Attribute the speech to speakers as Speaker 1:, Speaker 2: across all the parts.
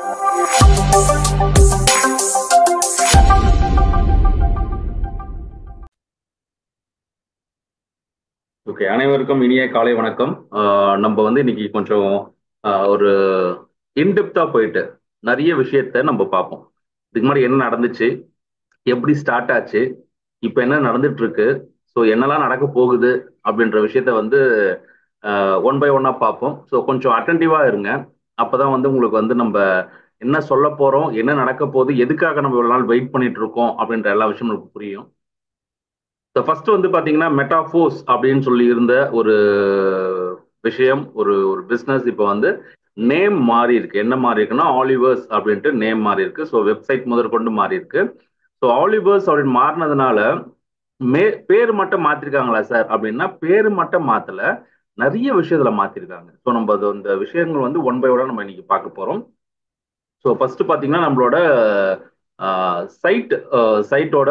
Speaker 1: Okay அனைவருக்கும் இனிய காலை வணக்கம். நம்ம வந்து இன்னைக்கு கொஞ்சம் ஒரு இன்டெப்தா போயிட்டு நிறைய விஷயத்த நம்ம பார்ப்போம். இதுக்கு முன்னாடி என்ன நடந்துச்சு? எப்படி ஸ்டார்ட் ஆச்சு? இப்போ என்ன நடந்துட்டு இருக்கு ஸோ என்னெல்லாம் நடக்க போகுது அப்படின்ற விஷயத்த வந்து ஒன் பை ஒன்னா பார்ப்போம். ஸோ கொஞ்சம் அட்டன்டிவா இருங்க. அப்பதான் வந்து உங்களுக்கு வந்து நம்ம என்ன சொல்ல போறோம் என்ன நடக்க போகுது எதுக்காக நம்ம இவ்வளவு நாள் வெயிட் பண்ணிட்டு இருக்கோம் அப்படின்ற எல்லா விஷயமும் நமக்கு புரியும். ஸோ ஃபர்ஸ்ட் வந்து பாத்தீங்கன்னா மெட்டாஃபோர்ஸ் அப்படின்னு சொல்லி இருந்த ஒரு விஷயம் ஒரு ஒரு பிஸ்னஸ் இப்போ வந்து நேம் மாறி இருக்கு. என்ன மாறி இருக்குன்னா ஆலிவர்ஸ் அப்படின்ட்டு நேம் மாறி இருக்கு. ஸோ வெப்சைட் முதற்கொண்டு மாறி இருக்கு. ஸோ ஆலிவர்ஸ் அப்படின்னு மாறினதுனால மே பேர் மட்டும் மாத்திருக்காங்களா சார் அப்படின்னா பேர் மட்டும் மாத்தல. நிறைய விஷயத்துல மாத்திருக்காங்க. ஸோ நம்ம அது அந்த விஷயங்கள் வந்து ஒன் பை ஒன்னா நம்ம இன்னைக்கு பார்க்க போறோம். ஸோ ஃபர்ஸ்ட் பாத்தீங்கன்னா நம்மளோட சைட் சைட்டோட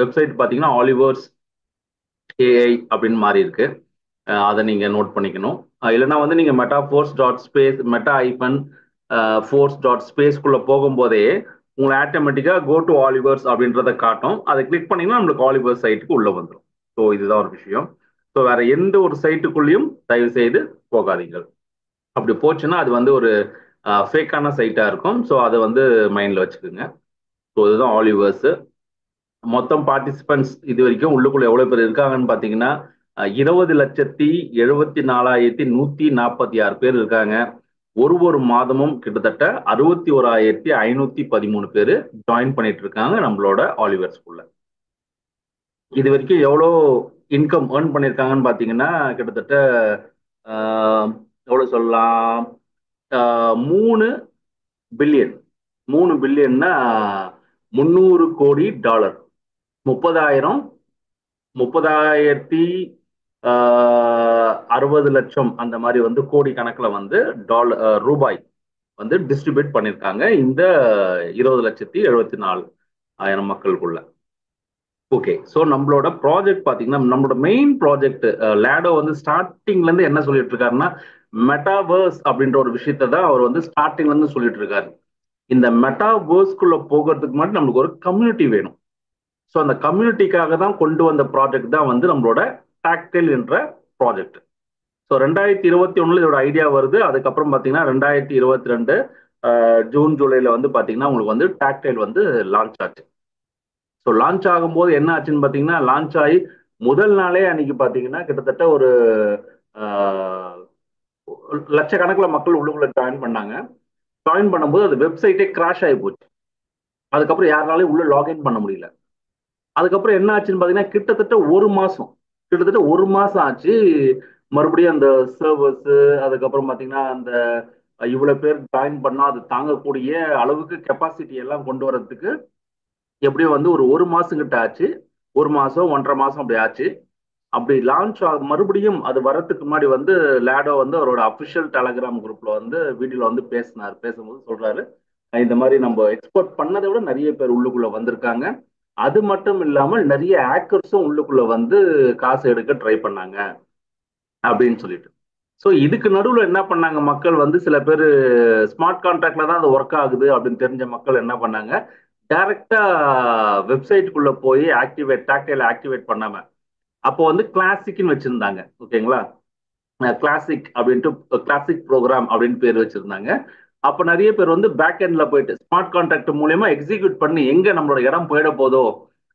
Speaker 1: வெப்சைட் பார்த்தீங்கன்னா ஆலிவர்ஸ் ஏஐ அப்படின்னு மாறி இருக்கு. அதை நீங்க நோட் பண்ணிக்கணும். இல்லைன்னா வந்து நீங்க meta force dot space meta hyphen force dot ஸ்பேஸ்க்குள்ள போகும்போதே உங்களை ஆட்டோமேட்டிக்காக கோ டு ஆலிவர்ஸ் அப்படின்றத காட்டும். அதை கிளிக் பண்ணீங்கன்னா நம்மளுக்கு ஆலிவர்ஸ் சைட்டுக்கு உள்ளே வந்துடும் ஸோ இதுதான் ஒரு விஷயம். ஸோ வேற எந்த ஒரு சைட்டுக்குள்ளேயும் தயவு செய்து போகாதீங்கள் அப்படி போச்சுன்னா அது வந்து ஒரு ஃபேக்கான சைட்டா இருக்கும். ஸோ அதை வந்து மைண்ட்ல வச்சுக்கோங்க. ஸோ இதுதான் ஆலிவர்ஸு மொத்தம் பார்ட்டிசிபென்ட்ஸ் இது வரைக்கும் உள்ளுக்குள்ள எவ்வளவு பேர் இருக்காங்கன்னு பார்த்தீங்கன்னா இருபது லட்சத்தி எழுபத்தி நாலாயிரத்தி நூற்றி நாற்பத்தி ஆறு பேர் இருக்காங்க. ஒரு ஒரு மாதமும் கிட்டத்தட்ட அறுபத்தி ஓராயிரத்தி ஐநூத்தி பதிமூணு பேர் ஜாயின் பண்ணிட்டு இருக்காங்க நம்மளோட ஆலிவர்ஸ்குள்ள இது வரைக்கும் எவ்வளோ இன்கம் ஏர்ன் பண்ணியிருக்காங்கன்னு பார்த்தீங்கன்னா கிட்டத்தட்ட எவ்வளோ சொல்லலாம்? மூணு பில்லியன் மூணு பில்லியன்னா முந்நூறு கோடி டாலர் முப்பதாயிரம் முப்பதாயிரத்தி அறுபது லட்சம் அந்த மாதிரி வந்து கோடி கணக்கில் வந்து டாலர் ரூபாய் வந்து டிஸ்ட்ரிபியூட் பண்ணியிருக்காங்க இந்த இருபது லட்சத்தி எழுபத்தி நாலு ஆயிரம் மக்களுக்குள்ள. ஓகே ஸோ நம்மளோட ப்ராஜெக்ட் பார்த்தீங்கன்னா நம்மளோட மெயின் ப்ராஜெக்ட் லேடோ வந்து ஸ்டார்டிங்லேருந்து என்ன சொல்லிட்டு இருக்காருன்னா மெட்டாவேர்ஸ் அப்படின்ற ஒரு விஷயத்த தான் அவர் வந்து ஸ்டார்டிங்லேருந்து சொல்லிட்டு இருக்காரு. இந்த மெட்டாவேர்ஸ்க்குள்ள போகிறதுக்கு மட்டும் நம்மளுக்கு ஒரு கம்யூனிட்டி வேணும். ஸோ அந்த கம்யூனிட்டிக்காக தான் கொண்டு வந்த ப்ராஜெக்ட் தான் வந்து நம்மளோட டாக்டெல் என்ற ப்ராஜெக்ட் ஸோ ரெண்டாயிரத்தி இருபத்தி ஒன்றில் இதோட ஐடியா வருது. அதுக்கப்புறம் பார்த்தீங்கன்னா ரெண்டாயிரத்தி இருபத்தி ரெண்டு ஜூன் ஜூலையில் வந்து பார்த்தீங்கன்னா உங்களுக்கு வந்து டாக்டைல் வந்து லான்ச் ஆச்சு. ஸோ லான்ச் ஆகும்போது என்ன ஆச்சுன்னு பார்த்தீங்கன்னா லான்ச் ஆகி முதல் நாளே அன்னைக்கு பார்த்தீங்கன்னா கிட்டத்தட்ட ஒரு லட்சக்கணக்கில் மக்கள் உள்ளுக்குள்ள ஜாயின் பண்ணாங்க. ஜாயின் பண்ணும்போது அது வெப்சைட்டே கிராஷ் ஆகி போச்சு. அதுக்கப்புறம் யாருனாலையும் உள்ள லாகின் பண்ண முடியல. அதுக்கப்புறம் என்ன ஆச்சுன்னு பார்த்தீங்கன்னா கிட்டத்தட்ட ஒரு மாதம் கிட்டத்தட்ட ஒரு மாதம் ஆச்சு. மறுபடியும் அந்த சர்வர்ஸு அதுக்கப்புறம் பார்த்தீங்கன்னா அந்த இவ்வளோ பேர் ஜாயின் பண்ணால் அது தாங்கக்கூடிய அளவுக்கு கெப்பாசிட்டி எல்லாம் கொண்டு வரதுக்கு எப்படியும் வந்து ஒரு ஒரு மாசம் கிட்ட ஆச்சு. ஒரு மாசம் ஒன்றரை மாசம் அப்படி ஆச்சு. அப்படி லான்ச் ஆகும் மறுபடியும் அது வரத்துக்கு முன்னாடி வந்து லேடோ வந்து அவரோட அஃபிஷியல் டெலகிராம் குரூப்ல வந்து வீடியோல வந்து பேசினார். பேசும்போது சொல்றாரு இந்த மாதிரி நம்ம எக்ஸ்போர்ட் பண்ணதை விட நிறைய பேர் உள்ளுக்குள்ள வந்திருக்காங்க. அது மட்டும் இல்லாமல் நிறைய ஆக்கர்ஸும் உள்ளுக்குள்ள வந்து காசு எடுக்க ட்ரை பண்ணாங்க. அப்படின்னு சொல்லிட்டு. ஸோ இதுக்கு நடுவில் என்ன பண்ணாங்க மக்கள் வந்து சில பேர் ஸ்மார்ட் கான்ட்ராக்ட்ல தான் அது ஒர்க் ஆகுது அப்படின்னு தெரிஞ்ச மக்கள் என்ன பண்ணாங்க? டேரக்டா வெப்சைட்டுக்குள்ள போய் ஆக்டிவேட் டாக்டைல ஆக்டிவேட் பண்ணாம அப்போ வந்து கிளாசிக்னு வச்சிருந்தாங்க. ஓகேங்களா கிளாசிக் அப்படின்ட்டு கிளாசிக் ப்ரோக்ராம் அப்படின்னு பேர் வச்சிருந்தாங்க. அப்போ நிறைய பேர் வந்து பேக் எண்ட்ல போயிட்டு ஸ்மார்ட் கான்ட்ராக்ட் மூலயமா எக்ஸிக்யூட் பண்ணி எங்க நம்மளோட இடம் போயிட போதோ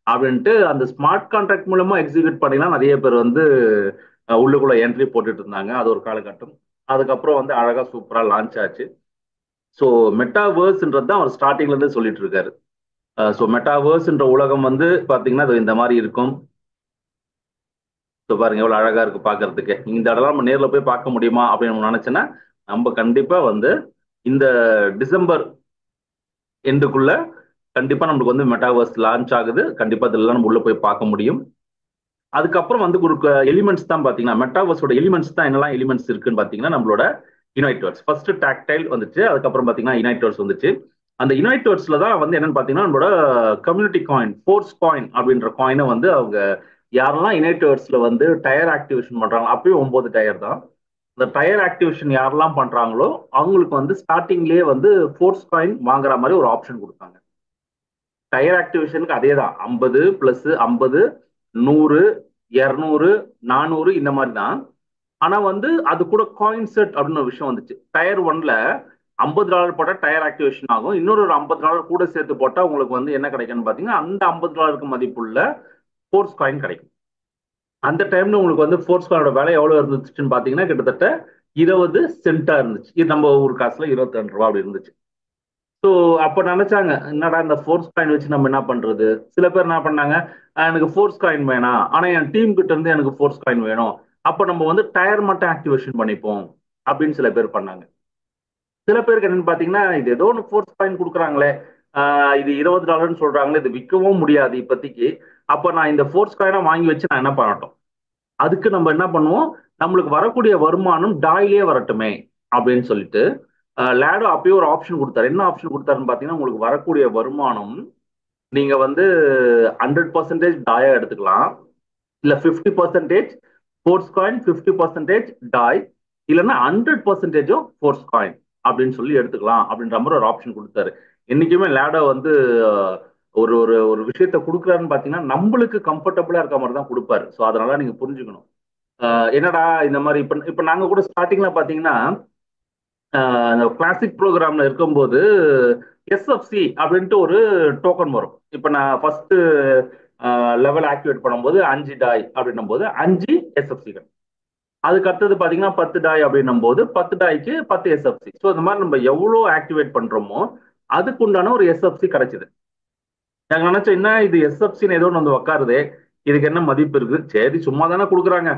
Speaker 1: அப்படின்ட்டு அந்த ஸ்மார்ட் கான்ட்ராக்ட் மூலமா எக்ஸிக்யூட் பண்ணினா நிறைய பேர் வந்து உள்ளுக்குள்ள என்ட்ரி போட்டுட்டு இருந்தாங்க. அது ஒரு காலகட்டம். அதுக்கப்புறம் வந்து அழகா சூப்பரா லான்ச் ஆச்சு. ஸோ மெட்டாவேர்ஸ்ன்றது தான் அவர் ஸ்டார்டிங்ல இருந்து சொல்லிட்டு இருக்காரு. ஸோ மெட்டாவேர்ஸ்ன்ற உலகம் வந்து பார்த்தீங்கன்னா அது இந்த மாதிரி இருக்கும். ஸோ பாருங்க எவ்வளோ அழகாக இருக்குது பார்க்கறதுக்கு இந்த இடம்லாம் நம்ம நேரில் போய் பார்க்க முடியுமா அப்படின்னு நம்ம நம்ம கண்டிப்பாக வந்து இந்த டிசம்பர் எண்டுக்குள்ள கண்டிப்பாக நம்மளுக்கு வந்து மெட்டாவர்ஸ் லான்ச் ஆகுது. கண்டிப்பாக இதெல்லாம் நம்ம உள்ளே போய் பார்க்க முடியும். அதுக்கப்புறம் வந்து ஒரு எலிமெண்ட்ஸ் தான் பார்த்தீங்கன்னா மெட்டாவர்ஸோட எலிமெண்ட்ஸ் தான் என்னெல்லாம் எலிமெண்ட்ஸ் இருக்குன்னு பார்த்தீங்கன்னா நம்மளோட யுனைட்வர்ஸ் ஃபர்ஸ்ட் டாக்டைல் வந்துச்சு அதுக்கப்புறம் பார்த்தீங்கன்னா யுனைட்வர்ஸ் வந்துச்சு. அந்த யுனைட்வர்ஸ்ல தான் வந்து என்னன்னு பாத்தீங்கன்னா நம்மளோட கம்யூனிட்டி காயின் ஃபோர்ஸ் காயின் அப்படின்ற காயினை வந்து அவங்க யாரெல்லாம் யுனைட்வர்ஸ்ல வந்து டயர் ஆக்டிவேஷன் பண்றாங்க அப்பயும் ஒன்பது டயர் தான். இந்த டயர் ஆக்டிவேஷன் யாரெல்லாம் பண்றாங்களோ அவங்களுக்கு வந்து ஸ்டார்டிங்லேயே வந்து ஃபோர்ஸ் காயின் வாங்குற மாதிரி ஒரு ஆப்ஷன் கொடுத்தாங்க. டயர் ஆக்டிவேஷனுக்கு அதே தான். ஐம்பது பிளஸ் ஐம்பது நூறு இரநூறு நானூறு இந்த மாதிரி தான். ஆனா வந்து அது கூட காயின் செட் அப்படின்னு ஒரு விஷயம் வந்துச்சு. டயர் ஒன்ல ஐம்பது டாலர் போட்டால் டயர் ஆக்டிவேஷன் ஆகும். இன்னொரு ஒரு ஐம்பது டாலர் கூட சேர்த்து போட்டால் உங்களுக்கு வந்து என்ன கிடைக்கும்னு பார்த்தீங்கன்னா அந்த ஐம்பது டாலருக்கு மதிப்புள்ள ஃபோர்ஸ் காயின் கிடைக்கும். அந்த டைம்ல உங்களுக்கு வந்து ஃபோர்ஸ் காயினோட விலை எவ்வளோ இருந்துச்சுன்னு பார்த்தீங்கன்னா கிட்டத்தட்ட இருபது சென்டா இருந்துச்சு. இது நம்ம ஊர் காசுல இருபத்தி ரெண்டு ரூபா அப்படி இருந்துச்சு. ஸோ அப்போ நினைச்சாங்க என்னடா இந்த ஃபோர்ஸ் காயின் வச்சு நம்ம என்ன பண்றது? சில பேர் என்ன பண்ணாங்க எனக்கு ஃபோர்ஸ் காயின் வேணாம். ஆனால் என் டீம் கிட்ட இருந்து எனக்கு ஃபோர்ஸ் காயின் வேணும். அப்போ நம்ம வந்து டயர் மட்டும் ஆக்டிவேஷன் பண்ணிப்போம். அப்படின்னு சில பேர் பண்ணாங்க. சில பேருக்கு என்னன்னு பாத்தீங்கன்னா இது ஏதோ ஒன்று ஃபோர்ஸ் காயின் கொடுக்குறாங்களே. இது இருபது டாலர்னு சொல்றாங்களே இது விற்கவும் முடியாது இப்போதைக்கு. அப்போ நான் இந்த ஃபோர்ஸ் காயினை வாங்கி வச்சு நான் என்ன பண்ணட்டும்? அதுக்கு நம்ம என்ன பண்ணுவோம்? நம்மளுக்கு வரக்கூடிய வருமானம் டாயிலே வரட்டுமே அப்படின்னு சொல்லிட்டு லேடோ அப்பயே ஒரு ஆப்ஷன் கொடுத்தாரு. என்ன ஆப்ஷன் கொடுத்தாருன்னு பார்த்தீங்கன்னா உங்களுக்கு வரக்கூடிய வருமானம் நீங்க வந்து ஹண்ட்ரட் பர்சன்டேஜ் டாயா எடுத்துக்கலாம். இல்ல fifty percentage force coin fifty percentage டாய் இல்லைன்னா ஹண்ட்ரட் பர்சன்டேஜும் ஃபோர்ஸ் காயின் அப்படின்னு சொல்லி எடுத்துக்கலாம் அப்படின்ற மாதிரி ஒரு ஆப்ஷன் கொடுத்தாரு. என்னைக்குமே லேடோ வந்து ஒரு ஒரு ஒரு விஷயத்த கொடுக்குறாருன்னு பார்த்தீங்கன்னா நம்மளுக்கு கம்ஃபர்டபுளா இருக்க மாதிரி தான் கொடுப்பாரு. ஸோ அதனால நீங்க புரிஞ்சுக்கணும். என்னடா இந்த மாதிரி இப்போ இப்போ நாங்கள் கூட ஸ்டார்டிங்கில் பார்த்தீங்கன்னா கிளாசிக் ப்ரோக்ராம்ல இருக்கும்போது எஸ்எஃப்சி அப்படின்ட்டு ஒரு டோக்கன் வரும். இப்போ நான் ஃபர்ஸ்ட் லெவல் ஆக்டிவேட் பண்ணும்போது அஞ்சு டாய் அப்படின்னும் போது அஞ்சு எஸ்எஃப்சிகள் அதுக்கு அடுத்தது பார்த்தீங்கன்னா பத்து டாய் அப்படின்னும் போது பத்து டாய்க்கு பத்து எஸ்எஃப்சி ஸோ இந்த மாதிரி நம்ம எவ்வளோ ஆக்டிவேட் பண்ணுறோமோ அதுக்கு உண்டான ஒரு எஸ்எஃப்சி கிடைச்சிது. நாங்கள் நினச்சோம் என்ன இது எஸ்எஃப்சின்னு ஏதோ ஒன்று வந்து உக்காருதே இதுக்கு என்ன மதிப்பு இருக்குது? சரி சும்மா தானே கொடுக்குறாங்க.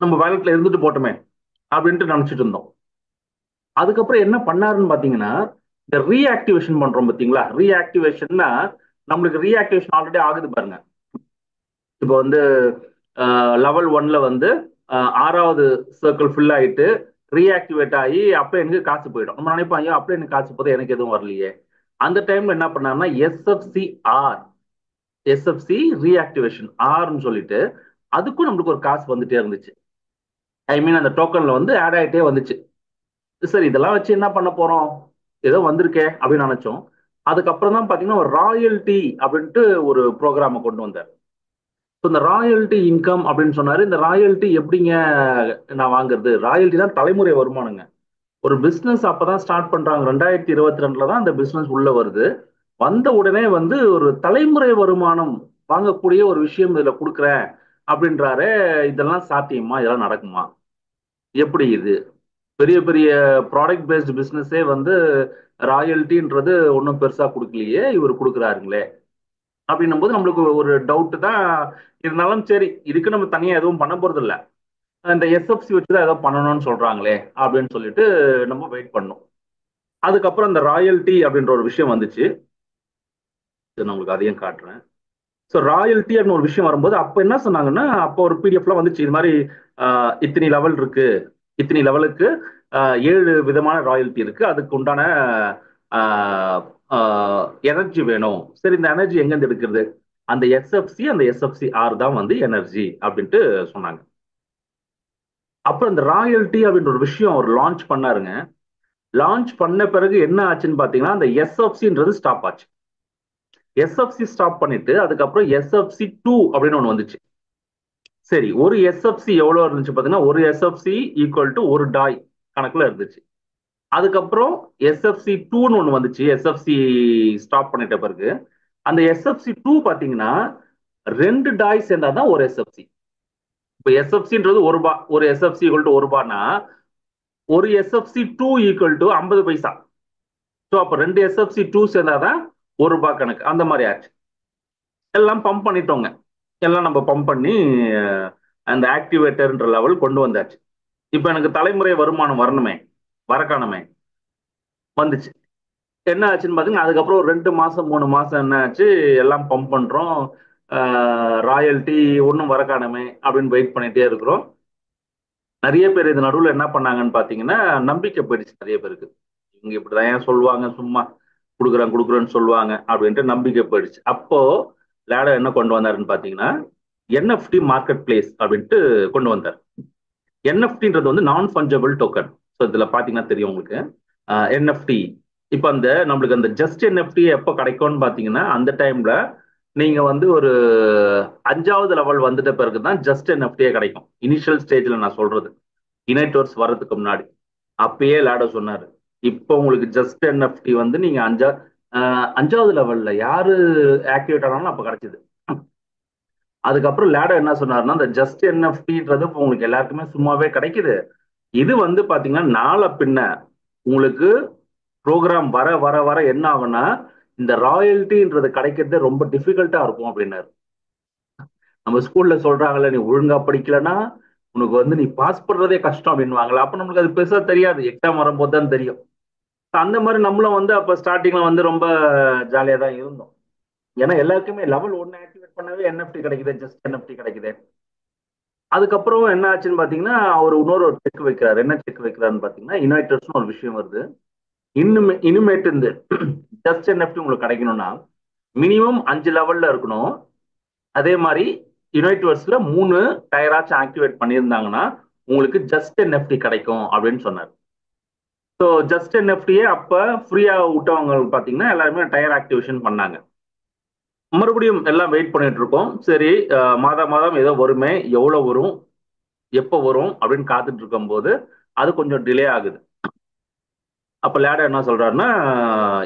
Speaker 1: நம்ம வேலட்ல இருந்துட்டு போட்டோமே அப்படின்ட்டு நினச்சிட்டு இருந்தோம். அதுக்கப்புறம் என்ன பண்ணாருன்னு பார்த்தீங்கன்னா இந்த ரீஆக்டிவேஷன் பண்ணுறோம் பார்த்தீங்களா ரீஆக்டிவேஷன்னா நம்மளுக்கு ரீஆக்டிவேஷன் ஆல்ரெடி ஆகுது பாருங்க. இப்போ வந்து லெவல் ஒன்ல வந்து ஆறாவது சர்க்கிள் ஃபில் ஆயிட்டு ரீஆக்டிவேட் ஆகி அப்போ எனக்கு காசு போயிடும். நம்ம நினைப்போம் ஐயோ அப்போ எனக்கு காசு போதும் எனக்கு எதுவும் வரலையே. அந்த டைம்ல என்ன பண்ணாருன்னா எஸ்எஃப்சி ஆர் எஸ்எஃப்சி ரீஆக்டிவேஷன் ஆர்னு சொல்லிட்டு அதுக்கும் நம்மளுக்கு ஒரு காசு வந்துட்டே இருந்துச்சு. ஐ மீன் அந்த டோக்கன்ல வந்து ஆட் ஆகிட்டே வந்துச்சு. சரி இதெல்லாம் வச்சு என்ன பண்ண போறோம்? ஏதோ வந்திருக்கே அப்படின்னு நினைச்சோம். அதுக்கப்புறம் தான் பாத்தீங்கன்னா ஒரு ராயல்டி அப்படின்ட்டு ஒரு ப்ரோக்ராமை கொண்டு வந்தார். ஸோ இந்த ராயல்டி இன்கம் அப்படின்னு சொன்னாரு. இந்த ராயல்ட்டி எப்படிங்க நான் வாங்குறது? ராயல்ட்டி தான் தலைமுறை வருமானங்க. ஒரு பிஸ்னஸ் அப்பதான் ஸ்டார்ட் பண்றாங்க. ரெண்டாயிரத்தி இருபத்தி ரெண்டுல தான் அந்த பிஸ்னஸ் உள்ள வருது. வந்த உடனே வந்து ஒரு தலைமுறை வருமானம் வாங்கக்கூடிய ஒரு விஷயம் இதுல கொடுக்குறேன் அப்படின்றாரு. இதெல்லாம் சாத்தியமா? இதெல்லாம் நடக்குமா? எப்படி இது? பெரிய பெரிய ப்ராடக்ட் பேஸ்டு பிஸ்னஸே வந்து ராயல்ட்டின்றது ஒன்றும் பெருசா கொடுக்கலையே. இவர் கொடுக்குறாருங்களே. அப்படின்னும் போது நம்மளுக்கு ஒரு டவுட் தான். இருந்தாலும் சரி இதுக்கு நம்ம தனியாக எதுவும் பண்ண போறது இல்லை இந்த எஸ்எஃப்சி வச்சு தான் ஏதோ பண்ணணும்னு சொல்றாங்களே அப்படின்னு சொல்லிட்டு நம்ம வெயிட் பண்ணோம். அதுக்கப்புறம் இந்த ராயல்ட்டி அப்படின்ற ஒரு விஷயம் வந்துச்சு. நான் உங்களுக்கு அதையும் காட்டுறேன். ஸோ ராயல்ட்டி அப்படின்னு ஒரு விஷயம் வரும்போது அப்போ என்ன சொன்னாங்கன்னா அப்போ ஒரு பிடிஎஃப்லாம் வந்துச்சு. இது மாதிரி இத்தனை லெவல் இருக்கு. இத்தனை லெவலுக்கு ஏழு விதமான ராயல்ட்டி இருக்கு. அதுக்கு உண்டான எனர்ஜி வேணும். சரி இந்த எனர்ஜி எங்கேருந்து எடுக்கிறது? அந்த எஸ்எஃப்சி அந்த எஸ்எஃப்சி ஆர் தான் வந்து எனர்ஜி அப்படின்ட்டு சொன்னாங்க. அப்புறம் இந்த ராயல்டி அப்படின்ற ஒரு விஷயம் அவர் லான்ச் பண்ணாருங்க. லான்ச் பண்ண பிறகு என்ன ஆச்சுன்னு பார்த்தீங்கன்னா அந்த எஸ்எஃப்சின்றது ஸ்டாப் ஆச்சு. எஸ்எஃப்சி ஸ்டாப் பண்ணிட்டு அதுக்கப்புறம் எஸ்எஃப்சி டூ அப்படின்னு ஒன்று வந்துச்சு. சரி ஒரு எஸ்எஃப்சி எவ்வளோ இருந்துச்சு பார்த்தீங்கன்னா ஒரு எஸ்எஃப்சி ஈக்குவல் டு ஒரு டாய் கணக்கில் இருந்துச்சு. அதுக்கப்புறம் எஸ்எஃப்சி டூன்னு ஒன்று வந்துச்சு. எஸ்எஃப்சி ஸ்டாப் பண்ணிட்ட பிறகு அந்த எஸ்எஃப்சி டூ பார்த்தீங்கன்னா ரெண்டு டாய் சேர்ந்தா தான் ஒரு எஸ்எஃப்சி இப்போ எஸ்எஃப்சின்றது ஒரு ரூபா ஒரு எஸ்எஃப்சி ஈக்குவல் டு ஒரு ரூபானா ஒரு எஸ்எஃப்சி டூ ஈக்குவல் டு ஐம்பது பைசா. ஸோ அப்போ ரெண்டு எஸ்எஃப்சி டூ சேர்ந்தா தான் ஒரு ரூபா கணக்கு. அந்த மாதிரி ஆச்சு. எல்லாம் பம்ப் பண்ணிட்டோங்க. எல்லாம் நம்ம பம்ப் பண்ணி அந்த ஆக்டிவேட்டர்ன்ற லெவல் கொண்டு வந்தாச்சு. இப்போ எனக்கு தலைமுறை வருமானம் வரணுமே. வரக்கானமே வந்துச்சு. என்ன ஆச்சுன்னு பார்த்தீங்கன்னா அதுக்கப்புறம் ஒரு ரெண்டு மாதம் மூணு மாதம் என்ன ஆச்சு? எல்லாம் பம்ப் பண்ணுறோம் ராயல்ட்டி ஒன்றும் வரக்கானமே அப்படின்னு வெயிட் பண்ணிகிட்டே இருக்கிறோம். நிறைய பேர் இது நடுவில் என்ன பண்ணாங்கன்னு பார்த்தீங்கன்னா நம்பிக்கை போயிடுச்சு நிறைய பேருக்கு. இவங்க இப்படிதான் ஏன் சொல்லுவாங்க? சும்மா கொடுக்குறேன் கொடுக்குறேன்னு சொல்லுவாங்க அப்படின்ட்டு நம்பிக்கை போயிடுச்சு. அப்போ லேடோ என்ன கொண்டு வந்தாருன்னு பார்த்தீங்கன்னா என்எஃப்டி மார்க்கெட் பிளேஸ் அப்படின்ட்டு கொண்டு வந்தார். என்எஃப்டின்றது வந்து நான் ஃபஞ்சபிள் டோக்கன் ஸோ இதுல பாத்தீங்கன்னா தெரியும் உங்களுக்கு. என்எஃப்டி இப்போ அந்த நம்மளுக்கு அந்த ஜஸ்ட் என்எஃப்டி எப்போ கிடைக்கும்னு பாத்தீங்கன்னா அந்த டைம்ல நீங்க வந்து ஒரு அஞ்சாவது லெவல் வந்துட்ட பிறகு தான் ஜஸ்ட் என்எஃப்டியே கிடைக்கும். இனிஷியல் ஸ்டேஜ்ல நான் சொல்றது. இனைட்வர்ஸ் வர்றதுக்கு முன்னாடி. அப்பயே லேடோ சொன்னாரு. இப்போ உங்களுக்கு ஜஸ்ட் என்எஃப்டி வந்து நீங்க அஞ்சா அஞ்சாவது லெவல்ல யாரு ஆக்டிவேட் ஆனாலும் அப்ப கிடைச்சது. அதுக்கப்புறம் லேடோ என்ன சொன்னாருன்னா அந்த ஜஸ்ட் என்எஃப்டின்றது இப்போ உங்களுக்கு எல்லாருக்குமே சும்மாவே கிடைக்குது. இது வந்து பாத்தீங்கன்னா நாளை பின்ன உங்களுக்கு ப்ரோக்ராம் வர வர வர என்ன ஆகும்னா இந்த ராயல்ட்டின்றது கிடைக்கிறது ரொம்ப டிஃபிகல்ட்டா இருக்கும் அப்படின்னாரு. நம்ம ஸ்கூல்ல சொல்றாங்கல்ல நீ ஒழுங்கா படிக்கலன்னா உனக்கு வந்து நீ பாஸ் பண்றதே கஷ்டம் அப்படின்வாங்களா அப்ப நம்மளுக்கு அது பெருசா தெரியாது. எக்ஸாம் வரும்போது தான் தெரியும். அந்த மாதிரி நம்மளும் வந்து அப்ப ஸ்டார்டிங்ல வந்து ரொம்ப ஜாலியா தான் இருந்தோம். ஏன்னா எல்லாருக்குமே லெவல் ஒன்னு ஆக்டிவேட் பண்ணவே என்எஃப்டி கிடைக்குது ஜஸ்ட் என்எஃப்டி கிடைக்குது. அதுக்கப்புறம் என்ன ஆச்சுன்னு பாத்தீங்கன்னா அவர் இன்னொரு ஒரு செக் வைக்கிறாரு. என்ன செக் வைக்கிறாருன்னு பாத்தீங்கன்னா இன்வைட்டர்ஸ்னு ஒரு விஷயம் வருது. இன்னுமே இனிமேட்டு இந்த ஜஸ்ட் என்எஃப்டி உங்களுக்கு கிடைக்கணும்னா மினிமம் அஞ்சு லெவல்ல இருக்கணும். அதே மாதிரி யுனைட்வர்ஸ்ல மூணு டயராச்சும் ஆக்டிவேட் பண்ணியிருந்தாங்கன்னா உங்களுக்கு ஜஸ்ட் என்எஃப்டி கிடைக்கும் அப்படின்னு சொன்னார். ஸோ ஜஸ்ட் என்எஃப்டியே அப்போ ஃப்ரீயாக விட்டவங்க பார்த்தீங்கன்னா எல்லாருமே டயர் ஆக்டிவேஷன் பண்ணாங்க. மறுபடியும் எல்லாம் வெயிட் பண்ணிட்டு இருக்கோம் சரி மாதம் மாதம் ஏதோ வருமே எவ்வளவு வரும் எப்போ வரும் அப்படின்னு காத்துட்டு இருக்கும்போது அது கொஞ்சம் டிலே ஆகுது. அப்ப லேடா என்ன சொல்றாருன்னா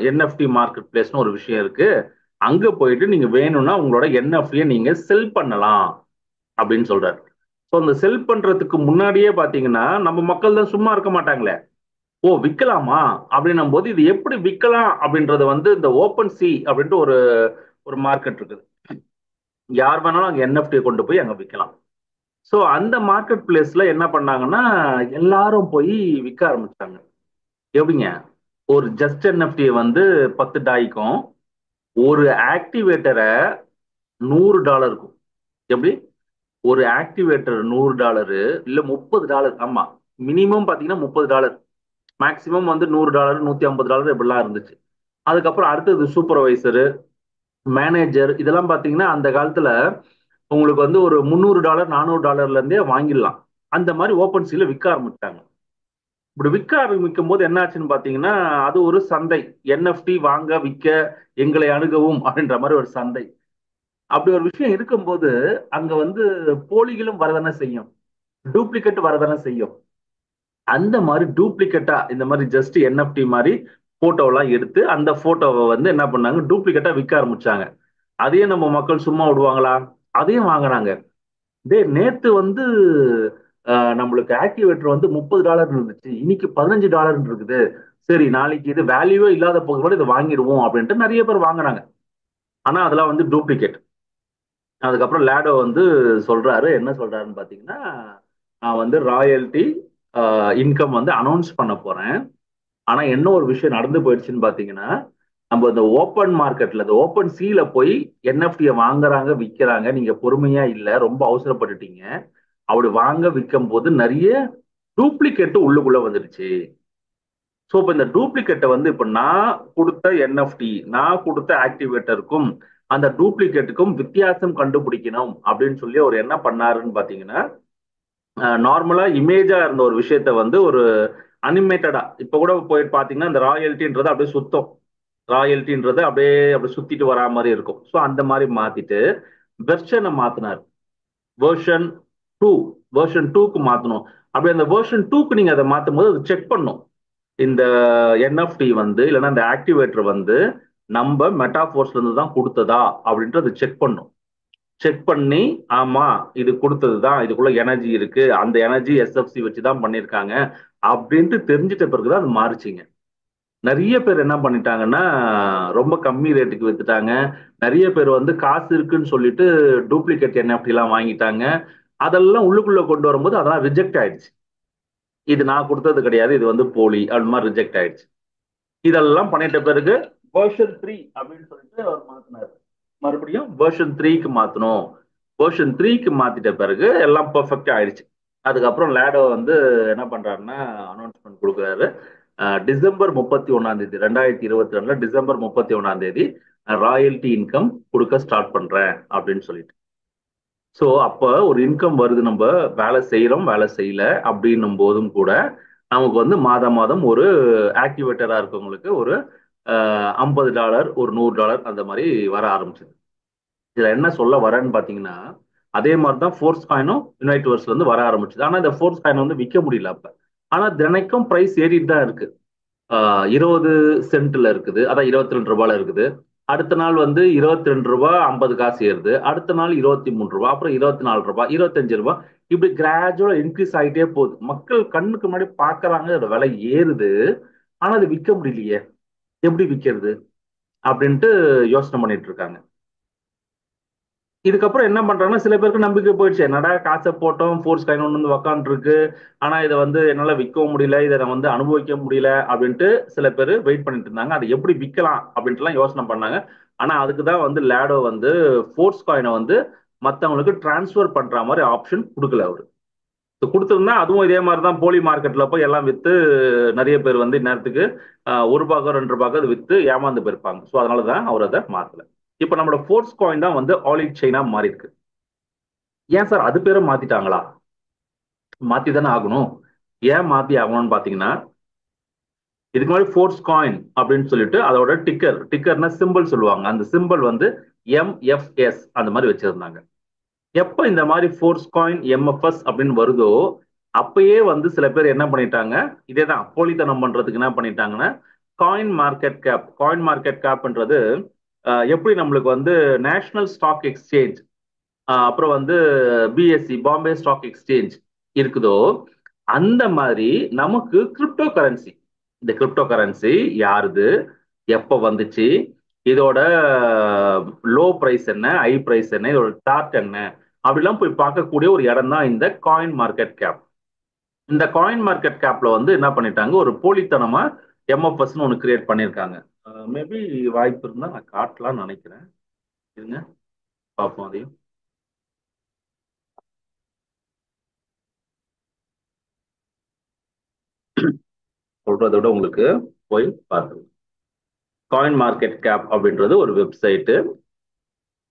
Speaker 1: என்எஃப்டி மார்க்கெட் பிளேஸ்னு ஒரு விஷயம் இருக்கு. அங்க போயிட்டு நீங்க வேணும்னா உங்களோட என்எஃப்டியை நீங்க செல் பண்ணலாம் அப்படின்னு சொல்றாரு. ஸோ அந்த செல் பண்றதுக்கு முன்னாடியே பாத்தீங்கன்னா நம்ம மக்கள் தான் சும்மா இருக்க மாட்டாங்களே. ஓ விற்கலாமா அப்படின்னும் போது இது எப்படி விற்கலாம் அப்படின்றது வந்து இந்த ஓப்பன் சி அப்படின்ட்டு ஒரு ஒரு மார்க்கெட் இருக்குது. யார் வேணாலும் அங்கே என்எஃப்டியை கொண்டு போய் அங்கே விற்கலாம் ஸோ அந்த மார்க்கெட் பிளேஸ்ல என்ன பண்ணாங்கன்னா எல்லாரும் போய் விற்க ஆரம்பிச்சாங்க. எப்படிங்க? ஒரு ஜஸ்ட் என்எஃப்டியை வந்து பத்து டாய்க்கும் ஒரு ஆக்டிவேட்டரை நூறு டாலருக்கும் எப்படி? ஒரு ஆக்டிவேட்டர் நூறு டாலரு இல்லை முப்பது டாலர் ஆமாம் மினிமம் பார்த்தீங்கன்னா முப்பது டாலர் மேக்சிமம் வந்து நூறு டாலர் நூற்றி ஐம்பது டாலர் இப்படிலாம் இருந்துச்சு. அதுக்கப்புறம் அடுத்தது சூப்பர்வைசரு மேனேஜர் இதெல்லாம் பார்த்தீங்கன்னா அந்த காலத்துல உங்களுக்கு வந்து ஒரு முந்நூறு டாலர் நானூறு டாலர்ல இருந்தே வாங்கிடலாம். அந்த மாதிரி ஓப்பன் சீல விற்க ஆரம்பிச்சிட்டாங்க. இப்படி விற்க ஆரம்பிக்கும் போது என்னாச்சுன்னு பார்த்தீங்கன்னா பாத்தீங்கன்னா அது ஒரு சந்தை. என்எஃப்டி வாங்க விற்க எங்களை அணுகவும் அப்படின்ற மாதிரி ஒரு சந்தை. அப்படி ஒரு விஷயம் இருக்கும்போது அங்க வந்து போலிகளும் வரதானே செய்யும். டூப்ளிகேட் வரதானே செய்யும். அந்த மாதிரி டூப்ளிகேட்டா இந்த மாதிரி ஜஸ்ட் என்எஃப்டி மாதிரி ஃபோட்டோலாம் எடுத்து அந்த ஃபோட்டோவை வந்து என்ன பண்ணாங்க? டூப்ளிகேட்டாக விற்க ஆரம்பிச்சாங்க. அதையும் நம்ம மக்கள் சும்மா விடுவாங்களா? அதையும் வாங்குறாங்க. டே நேற்று வந்து நம்மளுக்கு ஆக்டிவேட்டர் வந்து முப்பது டாலர் இருந்துச்சு. இன்னைக்கு பதினஞ்சு டாலர் இருக்குது. சரி நாளைக்கு இது வேல்யூவே இல்லாத போக கூட இதை வாங்கிடுவோம் அப்படின்ட்டு நிறைய பேர் வாங்குறாங்க. ஆனால் அதெல்லாம் வந்து டூப்ளிகேட் அதுக்கப்புறம் லேடோ வந்து சொல்றாரு. என்ன சொல்றாருன்னு பார்த்தீங்கன்னா நான் வந்து ராயல்ட்டி இன்கம் வந்து அனௌன்ஸ் பண்ண போறேன். ஆனா என்ன ஒரு விஷயம் நடந்து போயிடுச்சுன்னு பாத்தீங்கன்னா நம்ம இந்த ஓப்பன் மார்க்கெட்ல இந்த ஓப்பன் சீல போய் என்எஃப்டியை வாங்குறாங்க விற்கிறாங்க நீங்க பொறுமையா இல்ல ரொம்ப அவசரப்பட்டுட்டீங்க அப்படி வாங்க விற்கும் போது நிறைய டூப்ளிகேட் உள்ளுக்குள்ள வந்துடுச்சு. ஸோ இப்போ இந்த டூப்ளிகேட்டை வந்து இப்போ நான் கொடுத்த என்எஃப்டி நான் கொடுத்த ஆக்டிவேட்டருக்கும் அந்த டூப்ளிகேட்டுக்கும் வித்தியாசம் கண்டுபிடிக்கணும் அப்படின்னு சொல்லி அவர் என்ன பண்ணாருன்னு பார்த்தீங்கன்னா நார்மலா இமேஜா இருந்த ஒரு விஷயத்த வந்து ஒரு அனிமேட்டடா இப்ப கூட போயிட்டு பாத்தீங்கன்னா இந்த ராயல்ட்டின்றது அப்படியே சுத்தம். ராயல்ட்டின்றது அப்படியே அப்படியே சுத்திட்டு வரா மாதிரி இருக்கும். ஸோ அந்த மாதிரி மாத்திட்டு வெர்ஷனை மாத்தினார். வேர்ஷன் டூ வேர்ஷன் டூக்கு மாத்தணும். அப்படி அந்த வேர்ஷன் டூக்கு நீங்க அதை மாத்தும் போது அது செக் பண்ணும். இந்த என்எஃப்டி வந்து இல்லைன்னா இந்த ஆக்டிவேட்டர் வந்து நம்ம மெட்டாஃபோர்ஸ்ல இருந்து தான் கொடுத்ததா அப்படின்ட்டு அதை செக் பண்ணும். செக் பண்ணி ஆமா இது கொடுத்தது தான் இதுக்குள்ள எனர்ஜி இருக்கு. அந்த எனர்ஜி எஸ்எஃப்சி வச்சு தான் பண்ணியிருக்காங்க. அப்படின்ட்டு தெரிஞ்சிட்ட பிறகுதான் அது மாறிச்சிங்க. நிறைய பேர் என்ன பண்ணிட்டாங்கன்னா ரொம்ப கம்மி ரேட்டுக்கு வித்துட்டாங்க. நிறைய பேர் வந்து காசு இருக்குன்னு சொல்லிட்டு டூப்ளிகேட் என்எஃப்டி எல்லாம் வாங்கிட்டாங்க. அதெல்லாம் உள்ளுக்குள்ள கொண்டு வரும்போது அதெல்லாம் ரிஜெக்ட் ஆயிடுச்சு. இது நான் கொடுத்தது கிடையாது இது வந்து போலி அது மாதிரி ரிஜெக்ட் ஆயிடுச்சு. இதெல்லாம் பண்ணிட்ட பிறகு வேர்ஷன் த்ரீ அப்படின்னு சொல்லிட்டு அவர் மாத்தினாரு. மறுபடியும் வேர்ஷன் த்ரீக்கு மாத்தணும். வேர்ஷன் த்ரீக்கு மாத்திட்ட பிறகு எல்லாம் பர்ஃபெக்ட் ஆயிடுச்சு. அதுக்கப்புறம் லேடோ வந்து என்ன பண்றாருன்னா அனௌன்ஸ்மெண்ட் கொடுக்குறாரு. டிசம்பர் முப்பத்தி ஒன்னாம் தேதி ரெண்டாயிரத்தி இருபத்தி ரெண்டுல டிசம்பர் முப்பத்தி ஒன்னாம் தேதி ராயல்டி இன்கம் கொடுக்க ஸ்டார்ட் பண்றேன் அப்படின்னு சொல்லிட்டு. ஸோ அப்போ ஒரு இன்கம் வருது நம்ம வேலை செய்கிறோம் வேலை செய்யல அப்படின்னும் போதும் கூட நமக்கு வந்து மாதம் மாதம் ஒரு ஆக்டிவேட்டராக இருக்கவங்களுக்கு ஒரு ஐம்பது டாலர் ஒரு நூறு டாலர் அந்த மாதிரி வர ஆரம்பிச்சது. இதில் என்ன சொல்ல வரேன்னு பார்த்தீங்கன்னா அதே மாதிரி தான் ஃபோர்ஸ் காயினும் யுனைட்வர்ஸ்ல இருந்து வர ஆரம்பிச்சது. ஆனால் இந்த ஃபோர்ஸ் காயின் வந்து விற்க முடியல அப்போ. ஆனால் தினைக்கும் ப்ரைஸ் ஏறிட்டு தான் இருக்கு. இருபது சென்ட்ல இருக்குது. அதான் இருபத்தி ரெண்டு ரூபாயில இருக்குது. அடுத்த நாள் வந்து இருபத்தி ரெண்டு ரூபா ஐம்பது காசு ஏறுது. அடுத்த நாள் இருபத்தி மூணு ரூபா அப்புறம் இருபத்தி நாலு ரூபா இருபத்தஞ்சு ரூபா. இப்படி கிராஜுவலா இன்க்ரீஸ் ஆகிட்டே போகுது. மக்கள் கண்ணுக்கு முன்னாடி பாக்குறாங்க அதோட விலை ஏறுது. ஆனா அது விற்க முடியலையே. எப்படி விற்கிறது அப்படின்ட்டு யோசனை பண்ணிட்டு இருக்காங்க. இதுக்கப்புறம் என்ன பண்றாங்கன்னா சில பேருக்கு நம்பிக்கை போயிடுச்சு. என்னடா காசை போட்டோம் ஃபோர்ஸ் காயின் ஒன்று வந்து உக்காந்துருக்கு. ஆனா இதை வந்து என்னால விற்கவும் முடியல இதை நான் வந்து அனுபவிக்க முடியல அப்படின்ட்டு சில பேர் வெயிட் பண்ணிட்டு இருந்தாங்க. அதை எப்படி விற்கலாம் அப்படின்ட்டுலாம் யோசனை பண்ணாங்க. ஆனா அதுக்கு தான் வந்து லேடோ வந்து ஃபோர்ஸ் காயினை வந்து மற்றவங்களுக்கு டிரான்ஸ்ஃபர் பண்ற மாதிரி ஆப்ஷன் கொடுக்கல அவரு. கொடுத்துருந்தா அதுவும் இதே மாதிரி தான் போலி மார்க்கெட்ல போய் எல்லாம் வித்து நிறைய பேர் வந்து இந்நேரத்துக்கு ஒரு பாகம் ரெண்டு பாகம் அது வித்து ஏமாந்து போயிருப்பாங்க. ஸோ அதனால தான் அவர் அதை மாத்தல. இப்போ நம்மளோட ஃபோர்ஸ் காயின் தான் வந்து ஆலிட் செயினா மாறி இருக்கு. ஏன் சார் அது பேரும் மாத்திட்டாங்களா? மாத்தி தானே ஆகணும். ஏன் மாத்தி ஆகணும்னு பாத்தீங்கன்னா இதுக்கு முன்னாடி ஃபோர்ஸ் காயின் அப்படின்னு சொல்லிட்டு அதோட டிக்கர் டிக்கர்னா சிம்பிள் சொல்லுவாங்க. அந்த சிம்பிள் வந்து எம்எஃப்எஸ் அந்த மாதிரி வச்சிருந்தாங்க. எப்ப இந்த மாதிரி ஃபோர்ஸ் காயின் எம்எஃப்எஸ் அப்படின்னு வருதோ அப்பயே வந்து சில பேர் என்ன பண்ணிட்டாங்க? இதே தான் போலித்தனம் பண்றதுக்கு என்ன பண்ணிட்டாங்கன்னா coin market cap coin market கேப்ன்றது எப்படி நம்மளுக்கு வந்து நேஷனல் ஸ்டாக் எக்ஸ்சேஞ்ச் அப்புறம் வந்து பிஎஸ்சி பாம்பே ஸ்டாக் எக்ஸ்சேஞ்ச் இருக்குதோ அந்த மாதிரி நமக்கு கிரிப்டோ கரன்சி இந்த கிரிப்டோ கரன்சி யாருது? எப்போ வந்துச்சு? இதோட லோ ப்ரைஸ் என்ன? ஹை ப்ரைஸ் என்ன? இதோட டார்ட் என்ன? அப்படிலாம் போய் பார்க்கக்கூடிய ஒரு இடம் தான் இந்த காயின் மார்க்கெட் கேப் இந்த காயின் மார்க்கெட் கேப்ல வந்து என்ன பண்ணிட்டாங்க? ஒரு போலித்தனமா எம்எஃப்எஸ்ன்னு ஒன்று கிரியேட் பண்ணியிருக்காங்க. மேபி வாய்ப்பு இருந்தா நான் காட்டலாம்னு நினைக்கிறேன். இருங்க பார்ப்போம் அதையும். சொல்றதை விட உங்களுக்கு போய் பார்த்துருங்க காயின் மார்க்கெட் கேப் அப்படின்றது ஒரு வெப்சைட்டு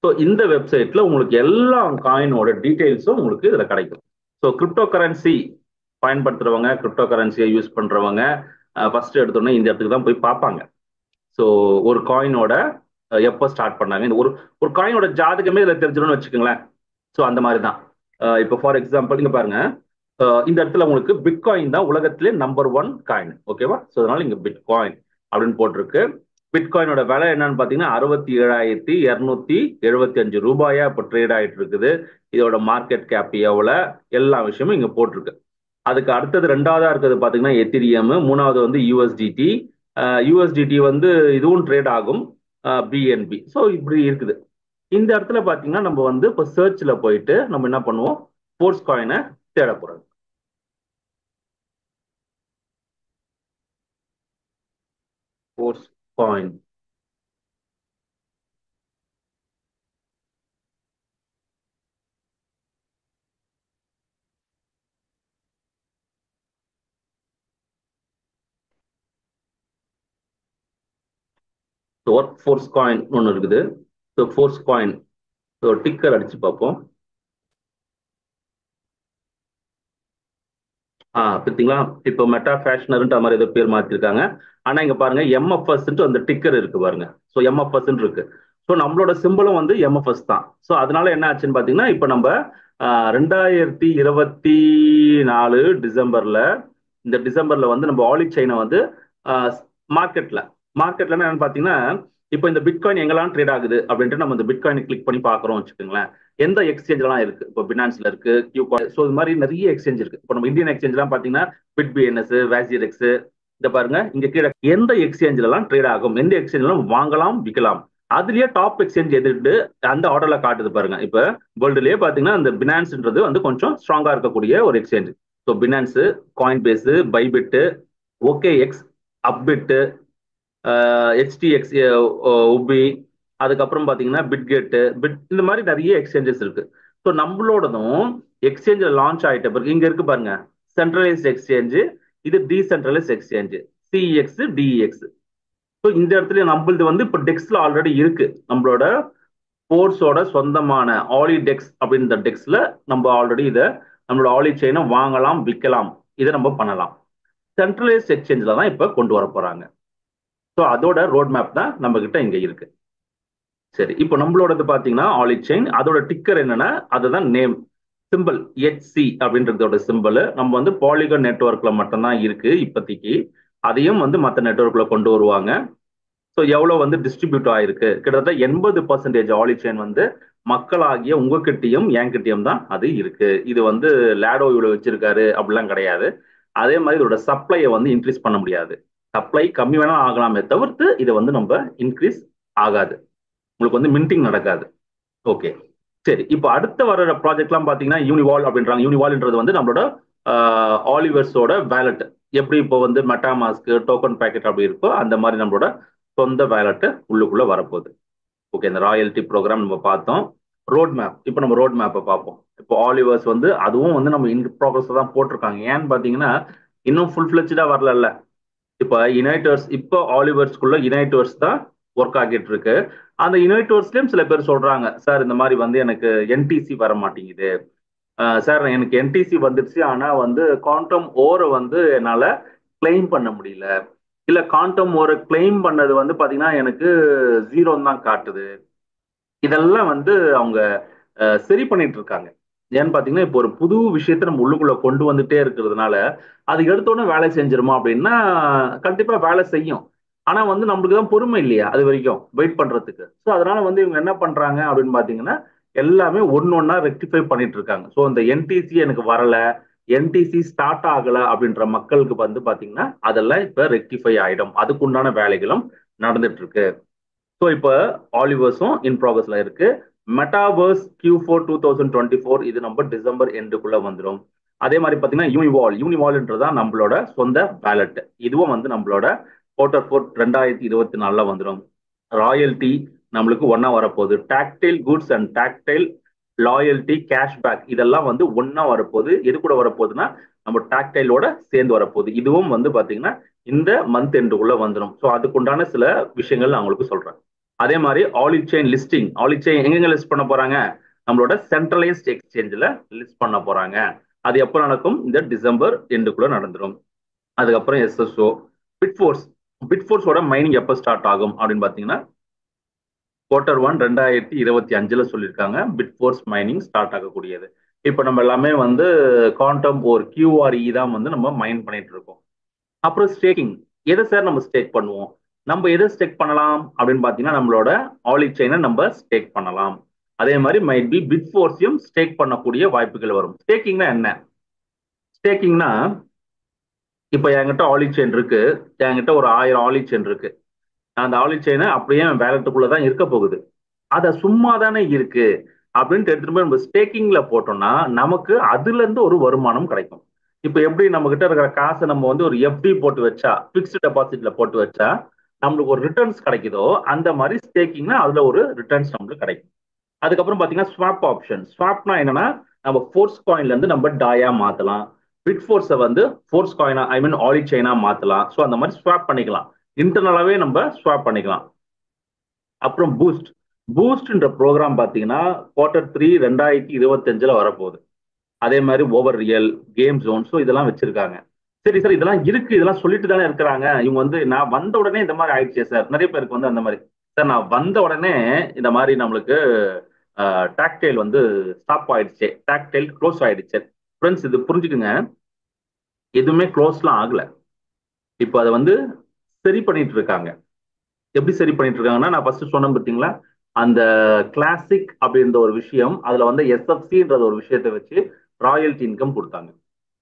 Speaker 1: ஸோ இந்த வெப்சைட்ல உங்களுக்கு எல்லா காயினோட டீட்டெயில்ஸும் உங்களுக்கு இதில் கிடைக்கும். ஸோ கிரிப்டோ கரன்சி பயன்படுத்துறவங்க கிரிப்டோ கரன்சியை யூஸ் பண்றவங்க ஃபர்ஸ்ட் எடுத்தோடனே இந்த இடத்துக்கு தான் போய் பார்ப்பாங்க. ஸோ ஒரு காயினோட எப்போ ஸ்டார்ட் பண்ணாங்க? இந்த ஒரு ஒரு காயினோட ஜாதகமே இதில் தெரிஞ்சிடும்னு வச்சுக்கோங்களேன். ஸோ அந்த மாதிரி தான் இப்போ ஃபார் எக்ஸாம்பிள் இங்கே பாருங்க. இந்த இடத்துல உங்களுக்கு பிட்காயின் தான் உலகத்திலே நம்பர் ஒன் காயின் ஓகேவா ஸோ அதனால இங்கே பிட்காயின் அப்படின்னு போட்டிருக்கு. பிட்காயினோட விலை என்னன்னு பார்த்தீங்கன்னா அறுபத்தி ஏழாயிரத்தி இரநூத்தி எழுபத்தி அஞ்சு ரூபாயா இப்போ ட்ரேட் ஆகிட்டு இருக்குது. இதோட மார்க்கெட் கேப் எவ்வளோ எல்லா விஷயமும் இங்கே போட்டிருக்கு. அதுக்கு அடுத்தது ரெண்டாவதாக இருக்கிறது பார்த்தீங்கன்னா எத்திரியம் மூணாவது வந்து யூஎஸ்டிடி யூஎஸ்டிடி வந்து இதுவும் ட்ரேட் ஆகும். பிஎன்பி ஸோ இப்படி இருக்குது. இந்த இடத்துல பார்த்தீங்கன்னா நம்ம வந்து இப்போ சர்ச்சில் போயிட்டு நம்ம என்ன பண்ணுவோம்? ஸ்போர்ட்ஸ் காயினை தேட போகிறோம் sports coin work force coin ஒன்று இருக்குது. So force coin so ticker அடிச்சு பார்ப்போம். ஆ பார்த்தீங்களா? இப்போ மெட்டா ஃபேஷனர்ன்ற மாதிரி ஏதோ பேர் மாற்றிருக்காங்க ஆனால் இங்கே பாருங்க எம்எஃப்எஸ்ன்ட்டு அந்த டிக்கர் இருக்கு பாருங்க. ஸோ எம்எஃப்எஸ்ன்னு இருக்கு. ஸோ நம்மளோட சிம்பிளும் வந்து எம்எஃப்எஸ் தான். ஸோ அதனால என்ன ஆச்சுன்னு பார்த்தீங்கன்னா இப்போ நம்ம ரெண்டாயிரத்தி இருபத்தி நாலு டிசம்பர்ல இந்த டிசம்பர்ல வந்து நம்ம ஆலி செயினை வந்து மார்க்கெட்ல மார்க்கெட்ல என்னன்னு பார்த்தீங்கன்னா இப்போ இந்த பிட்காயின் எங்கெல்லாம் ட்ரேட் ஆகுது அப்படின்ட்டு நம்ம இந்த பிட்காயினை கிளிக் பண்ணி பார்க்குறோம் வச்சுக்கோங்களேன். எந்த எக்ஸ்சேஞ்ச்லாம் இருக்கு? இப்போ பினான்ஸ்ல இருக்கு கியூ ஸோ இது மாதிரி நிறைய எக்ஸ்சேஞ்ச் இருக்கு. இப்போ நம்ம இந்தியன் எக்ஸ்சேஞ்ச்லாம் பாத்தீங்கன்னா பிட் பிஎன்எஸ் வேசிரெக்ஸ் இந்த பாருங்க இங்க கீழே எந்த எக்ஸ்சேஞ்சிலலாம் ட்ரேட் ஆகும்? எந்த எக்ஸ்சேஞ்ச்லாம் வாங்கலாம் விற்கலாம் அதுலயே டாப் எக்ஸ்சேஞ்ச் எதிர்த்து அந்த ஆர்டர்ல காட்டுது பாருங்க. இப்ப வேர்ல்டுலயே பாத்தீங்கன்னா அந்த பினான்ஸ்ன்றது வந்து கொஞ்சம் ஸ்ட்ராங்கா இருக்கக்கூடிய ஒரு exchange so Binance Coinbase Bybit OKX Upbit HTX உபி அதுக்கப்புறம் பார்த்தீங்கன்னா பிட்கெட்டு பிட் இந்த மாதிரி நிறைய எக்ஸ்சேஞ்சஸ் இருக்கு. ஸோ நம்மளோடதும் எக்ஸ்சேஞ்சில் லான்ச் ஆகிட்ட பிறகு இங்கே இருக்கு பாருங்க சென்ட்ரலைஸ்ட் எக்ஸ்சேஞ்சு இது decentralise exchange CEX DEX so இந்த இடத்துல நம்மளது வந்து இப்போ டெக்ஸில் ஆல்ரெடி இருக்கு. நம்மளோட ஃபோர்ஸோட சொந்தமான ஆலி டெக்ஸ் அப்படின்ற டெக்ஸில் நம்ம ஆல்ரெடி இதை நம்மளோட ஆலி செயினை வாங்கலாம் விற்கலாம் இதை நம்ம பண்ணலாம். சென்ட்ரலைஸ்ட் எக்ஸ்சேஞ்சில் தான் இப்போ கொண்டு வர போகிறாங்க ஸோ அதோட ரோட் மேப் தான் நம்ம கிட்ட இங்க இருக்கு. சரி இப்போ நம்மளோடது பார்த்தீங்கன்னா ஆலி செயின் அதோட டிக்கர் என்னன்னா அதுதான் நேம் சிம்பிள் ஹெச்சி அப்படின்றதோட சிம்பிள் நம்ம வந்து பாலிகன் நெட்ஒர்க்ல மட்டும்தான் இருக்கு இப்போதைக்கு. அதையும் வந்து மற்ற நெட்ஒர்க்ல கொண்டு வருவாங்க. ஸோ எவ்வளோ வந்து டிஸ்ட்ரிபியூட் ஆயிருக்கு? கிட்டத்தட்ட எண்பது பர்சன்டேஜ் ஆலி செயின் வந்து மக்களாகிய உங்ககிட்டயும் என்கிட்டயும் தான் அது இருக்கு. இது வந்து லேடோ இவ்வளோ வச்சிருக்காரு அப்படிலாம் கிடையாது. அதே மாதிரி இதோட சப்ளையை வந்து இன்க்ரீஸ் பண்ண முடியாது. சப்ளை கம்மி வேணா ஆகலாமே தவிர்த்து இதை வந்து நம்ம இன்க்ரீஸ் ஆகாது. உங்களுக்கு வந்து மின்டிங் நடக்காது. ஓகே சரி இப்போ அடுத்த வர ப்ராஜெக்ட்லாம் பார்த்தீங்கன்னா யூனிவால் அப்படின்றாங்க. யூனிவால்ன்றது வந்து நம்மளோட ஆலிவர்ஸோட வேலட் எப்படி இப்போ வந்து மெட்டாமாஸ்க்கு டோக்கன் பேக்கெட் அப்படி இருக்கோ அந்த மாதிரி நம்மளோட சொந்த வேலட்டு உள்ளுக்குள்ள வரப்போகுது. ஓகே இந்த ராயல்டி ப்ரோக்ராம் நம்ம பார்த்தோம். ரோட் மேப் இப்போ நம்ம ரோட் மேப்பை பார்ப்போம். இப்போ ஆலிவர்ஸ் வந்து அதுவும் வந்து நம்ம இன் ப்ராக்ரஸ் தான் போட்டிருக்காங்க. ஏன்னு பார்த்தீங்கன்னா இன்னும் ஃபுல் ஃபிளெச்சா வரல இப்போ யுனைட்டர்ஸ் இப்போ ஆலிவர்ஸ்குள்ள யுனைட்டர்ஸ் தான் ஒர்க் ஆகிட்டு இருக்கு. அந்த யுனைட்டர்ஸ்லயும் சில பேர் சொல்றாங்க சார் இந்த மாதிரி வந்து எனக்கு என்டிசி வர மாட்டேங்குது. சார் எனக்கு என்டிசி வந்துருச்சு ஆனா வந்து குவாண்டம் ஓரை வந்து என்னால கிளைம் பண்ண முடியல. இல்ல குவாண்டம் ஓரை கிளைம் பண்ணது வந்து பாத்தீங்கன்னா எனக்கு ஜீரோன்னு தான் காட்டுது. இதெல்லாம் வந்து அவங்க சரி பண்ணிட்டு இருக்காங்க. ஏன்னு பாத்தீங்கன்னா இப்போ ஒரு புது விஷயத்த நம்ம உள்ளுக்குள்ள கொண்டு வந்துட்டே இருக்கிறதுனால அது எடுத்தோடனே வேலை செஞ்சிருமா அப்படின்னா கண்டிப்பா வேலை செய்யும். ஆனா வந்து நம்மளுக்கு தான் பொறுமை இல்லையா அது வரைக்கும் வெயிட் பண்றதுக்கு. ஸோ அதனால வந்து இவங்க என்ன பண்றாங்க அப்படின்னு பாத்தீங்கன்னா எல்லாமே ஒன்னு ஒன்னா ரெக்டிஃபை பண்ணிட்டு இருக்காங்க. ஸோ இந்த என்டிசி எனக்கு வரல என்டிசி ஸ்டார்ட் ஆகல அப்படின்ற மக்களுக்கு வந்து பாத்தீங்கன்னா அதெல்லாம் இப்ப ரெக்டிஃபை ஆயிடும். அதுக்குண்டான வேலைகளும் நடந்துட்டு இருக்கு. ஸோ இப்போ ஆலிவர்ஸும் இன் ப்ராக்ரஸ்ல இருக்கு. Metaverse Q four two thousand twenty four இது நம்ம டிசம்பர் எண்டுக்குள்ள வந்துடும் அதே மாதிரி பார்த்தீங்கன்னா யூனிவால் யூனிவால்ன்றதான் நம்மளோட சொந்த பேலட் இதுவும் வந்து நம்மளோட போர்ட்டர் ஃபோர் ரெண்டாயிரத்தி இருபத்தி நாலில் வந்துடும் ராயல்டி நம்மளுக்கு ஒன்னா வரப்போகுது. Tactile goods and tactile loyalty cashback இதெல்லாம் வந்து ஒன்னா வரப்போகுது. எது கூட வரப்போகுதுன்னா நம்ம டாக்டைலோட சேர்ந்து வரப்போகுது. இதுவும் வந்து பார்த்தீங்கன்னா இந்த மந்த் எண்டுக்குள்ள வந்துடும் ஸோ அதுக்குண்டான சில விஷயங்கள் நான் உங்களுக்கு சொல்றேன். அதே மாதிரி ஆலி செயின் லிஸ்டிங் ஆலி செயின் எங்கெங்க லிஸ்ட் பண்ண போறாங்க? நம்மளோட சென்ட்ரலைஸ்ட் எக்ஸ்சேஞ்சில் லிஸ்ட் பண்ண போறாங்க. அது எப்போ நடக்கும்? இந்த டிசம்பர் எண்டுக்குள்ள நடந்துடும் அதுக்கப்புறம் எஸ்எஸ்ஓ பிட்ஃபோர்ஸ் பிட்ஃபோர்ஸோட மைனிங் எப்போ ஸ்டார்ட் ஆகும் அப்படின்னு பார்த்தீங்கன்னா குவார்டர் ஒன் ரெண்டாயிரத்தி இருபத்தி அஞ்சுல சொல்லியிருக்காங்க. பிட்ஃபோர்ஸ் மைனிங் ஸ்டார்ட் ஆகக்கூடியது. இப்போ நம்ம எல்லாமே வந்து குவாண்டம் ஒரு கியூஆர்இ தான் வந்து நம்ம மைன் பண்ணிட்டு இருக்கோம். அப்புறம் ஸ்டேக்கிங் எதை சார் நம்ம ஸ்டேக் பண்ணுவோம்? நம்ம எதை ஸ்டேக் பண்ணலாம் அப்படின்னு பார்த்தீங்கன்னா நம்மளோட ஆலி செயினை நம்ம ஸ்டேக் பண்ணலாம். அதே மாதிரி மைட் பி பிட் ஃபோர்ஸையும் ஸ்டேக் பண்ணக்கூடிய வாய்ப்புகள் வரும். ஸ்டேக்கிங்னா என்ன? ஸ்டேக்கிங்னா இப்போ என்கிட்ட ஆலி செயின் இருக்கு. என்கிட்ட ஒரு ஆயிரம் ஆலி செயின் இருக்கு. அந்த ஆலி செயினை அப்படியே என் வேலட்டுக்குள்ள தான் இருக்க போகுது. அதை சும்மா தானே இருக்கு அப்படின்ட்டு எடுத்துட்டு போய் நம்ம ஸ்டேக்கிங்ல போட்டோம்னா நமக்கு அதுல இருந்து ஒரு வருமானம் கிடைக்கும். இப்போ எப்படி நம்ம கிட்ட இருக்கிற காசை நம்ம வந்து ஒரு எஃப்டி போட்டு வச்சா பிக்ஸ்டு டெபாசிட்ல போட்டு வச்சா நம்மளுக்கு ஒரு ரிட்டர்ன்ஸ் கிடைக்குதோ அந்த மாதிரி ஸ்டேக்கிங்னா அதுல ஒரு ரிட்டர்ன்ஸ் நம்மளுக்கு கிடைக்கும். அதுக்கப்புறம் பாத்தீங்கன்னா ஸ்வாப் ஆப்ஷன் ஸ்வாப்னா என்னன்னா நம்ம ஃபோர்ஸ் காயின்ல இருந்து நம்ம டாயா மாத்தலாம். பிட் ஃபோர்ஸை வந்து ஃபோர்ஸ் காயினா ஐ மீன் ஆலி செயினா மாத்தலாம். ஸோ அந்த மாதிரி ஸ்வாப் பண்ணிக்கலாம். இன்டர்னலாவே நம்ம ஸ்வாப் பண்ணிக்கலாம். அப்புறம் பூஸ்ட் பூஸ்ட்ன்ற ப்ரோக்ராம் பார்த்தீங்கன்னா குவார்டர் த்ரீ ரெண்டாயிரத்தி இருபத்தஞ்சில் வரப்போகுது. அதே மாதிரி over real game zone so இதெல்லாம் வச்சிருக்காங்க. சரி சார் இதெல்லாம் இருக்கு இதெல்லாம் சொல்லிட்டு தானே இருக்கிறாங்க. இவங்க வந்து நான் வந்த உடனே இந்த மாதிரி ஆயிடுச்சு சார். நிறைய பேருக்கு வந்து அந்த மாதிரி. சார் நான் வந்த உடனே இந்த மாதிரி நம்மளுக்கு டாக்டைல் வந்து ஸ்டாப் ஆயிடுச்சு. டாக்டைல் க்ளோஸ் ஆயிடுச்சு. ஃப்ரெண்ட்ஸ் இது புரிஞ்சுக்குங்க. எதுவுமே க்ளோஸ்லாம் ஆகல. இப்போ அதை வந்து சரி பண்ணிட்டு இருக்காங்க. எப்படி சரி பண்ணிட்டு இருக்காங்கன்னா நான் ஃபர்ஸ்ட் சொன்னேன் பார்த்தீங்களா? அந்த கிளாசிக் அப்படின்ற ஒரு விஷயம் அதுல வந்து எஸ்எஃப்சின்றது ஒரு விஷயத்தை வச்சு ராயல்டி இன்கம் கொடுத்தாங்க.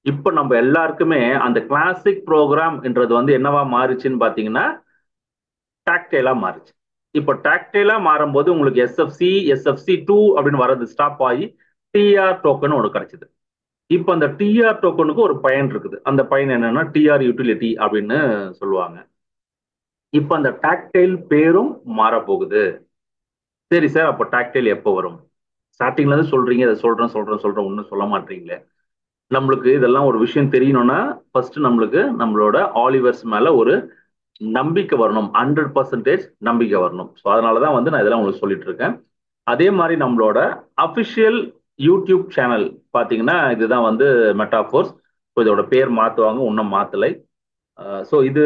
Speaker 1: இப்போ நம்ம எல்லாருக்குமே அந்த கிளாசிக் ப்ரோக்ராம்ன்றது வந்து என்னவா மாறுச்சுன்னு பாத்தீங்கன்னா டாக்டைலா மாறுச்சு. இப்போ டாக்டைலா மாறும்போது உங்களுக்கு எஸ்எஃப்சி எஸ்எஃப்சி டூ அப்படின்னு வர்றது ஸ்டாப் ஆகி டிஆர் டோக்கன் ஒன்று கிடைச்சிது. இப்போ அந்த டிஆர் டோக்கனுக்கு ஒரு பயன் இருக்குது. அந்த பயன் என்னன்னா டிஆர் யூட்டிலிட்டி அப்படின்னு சொல்லுவாங்க. இப்போ அந்த டாக்டைல் பேரும் மாறப்போகுது. சரி சார் அப்போ டாக்டைல் எப்போ வரும்? ஸ்டார்டிங்ல இருந்து சொல்றீங்க இதை சொல்றேன் சொல்றேன் சொல்றேன் ஒன்றும் சொல்ல மாட்டீங்களே. நம்மளுக்கு இதெல்லாம் ஒரு விஷயம் தெரியணும்னா ஃபர்ஸ்ட் நம்மளுக்கு நம்மளோட ஆலிவர்ஸ் மேல ஒரு நம்பிக்கை வரணும். ஹண்ட்ரட் பர்சன்டேஜ் நம்பிக்கை வரணும். ஸோ அதனாலதான் வந்து நான் இதெல்லாம் உங்களுக்கு சொல்லிட்டு இருக்கேன். அதே மாதிரி நம்மளோட அஃபிஷியல் யூடியூப் சேனல் பார்த்தீங்கன்னா இதுதான் வந்து மெட்டாஃபோர்ஸ் ஸோ இதோட பேர் மாற்றுவாங்க இன்னும் மாற்றலை ஸோ இது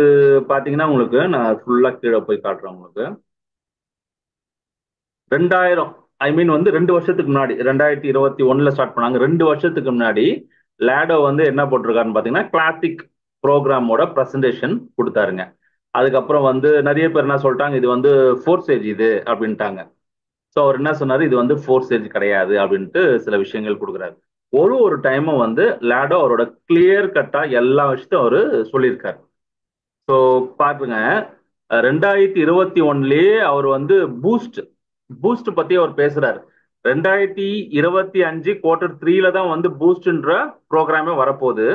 Speaker 1: பார்த்தீங்கன்னா உங்களுக்கு நான் ஃபுல்லாக கீழே போய் காட்டுறேன் உங்களுக்கு. ரெண்டாயிரம் ஐ மீன் வந்து ரெண்டு வருஷத்துக்கு முன்னாடி ரெண்டாயிரத்தி இருபத்தி ஒன்னுல ஸ்டார்ட் பண்ணாங்க. ரெண்டு வருஷத்துக்கு முன்னாடி லேடோ வந்து என்ன போட்டிருக்காருன்னு பார்த்தீங்கன்னா கிளாசிக் ப்ரோக்ராமோட ப்ரெசன்டேஷன் கொடுத்தாருங்க. அதுக்கப்புறம் வந்து நிறைய பேர் என்ன சொல்லிட்டாங்க இது வந்து ஃபோர் ஸ்டேஜ் இது அப்படின்ட்டாங்க. ஸோ அவர் என்ன சொன்னார் இது வந்து ஃபோர் ஸ்டேஜ் கிடையாது அப்படின்ட்டு சில விஷயங்கள் கொடுக்குறாரு. ஒரு ஒரு டைமும் வந்து லேடோ அவரோட கிளியர் கட்டாக எல்லா விஷயத்தையும் அவர் சொல்லியிருக்காரு. ஸோ பாருங்க ரெண்டாயிரத்தி இருபத்தி ஒன்னுலயே அவர் வந்து பூஸ்ட் பூஸ்ட் பத்தி அவர் பேசுறாரு. ரெண்டாயிரத்தி இருபத்தி அஞ்சு குவார்டர் த்ரீல தான் வந்து பூஸ்ட்ன்ற ப்ரோக்ராமே வரப்போகுது.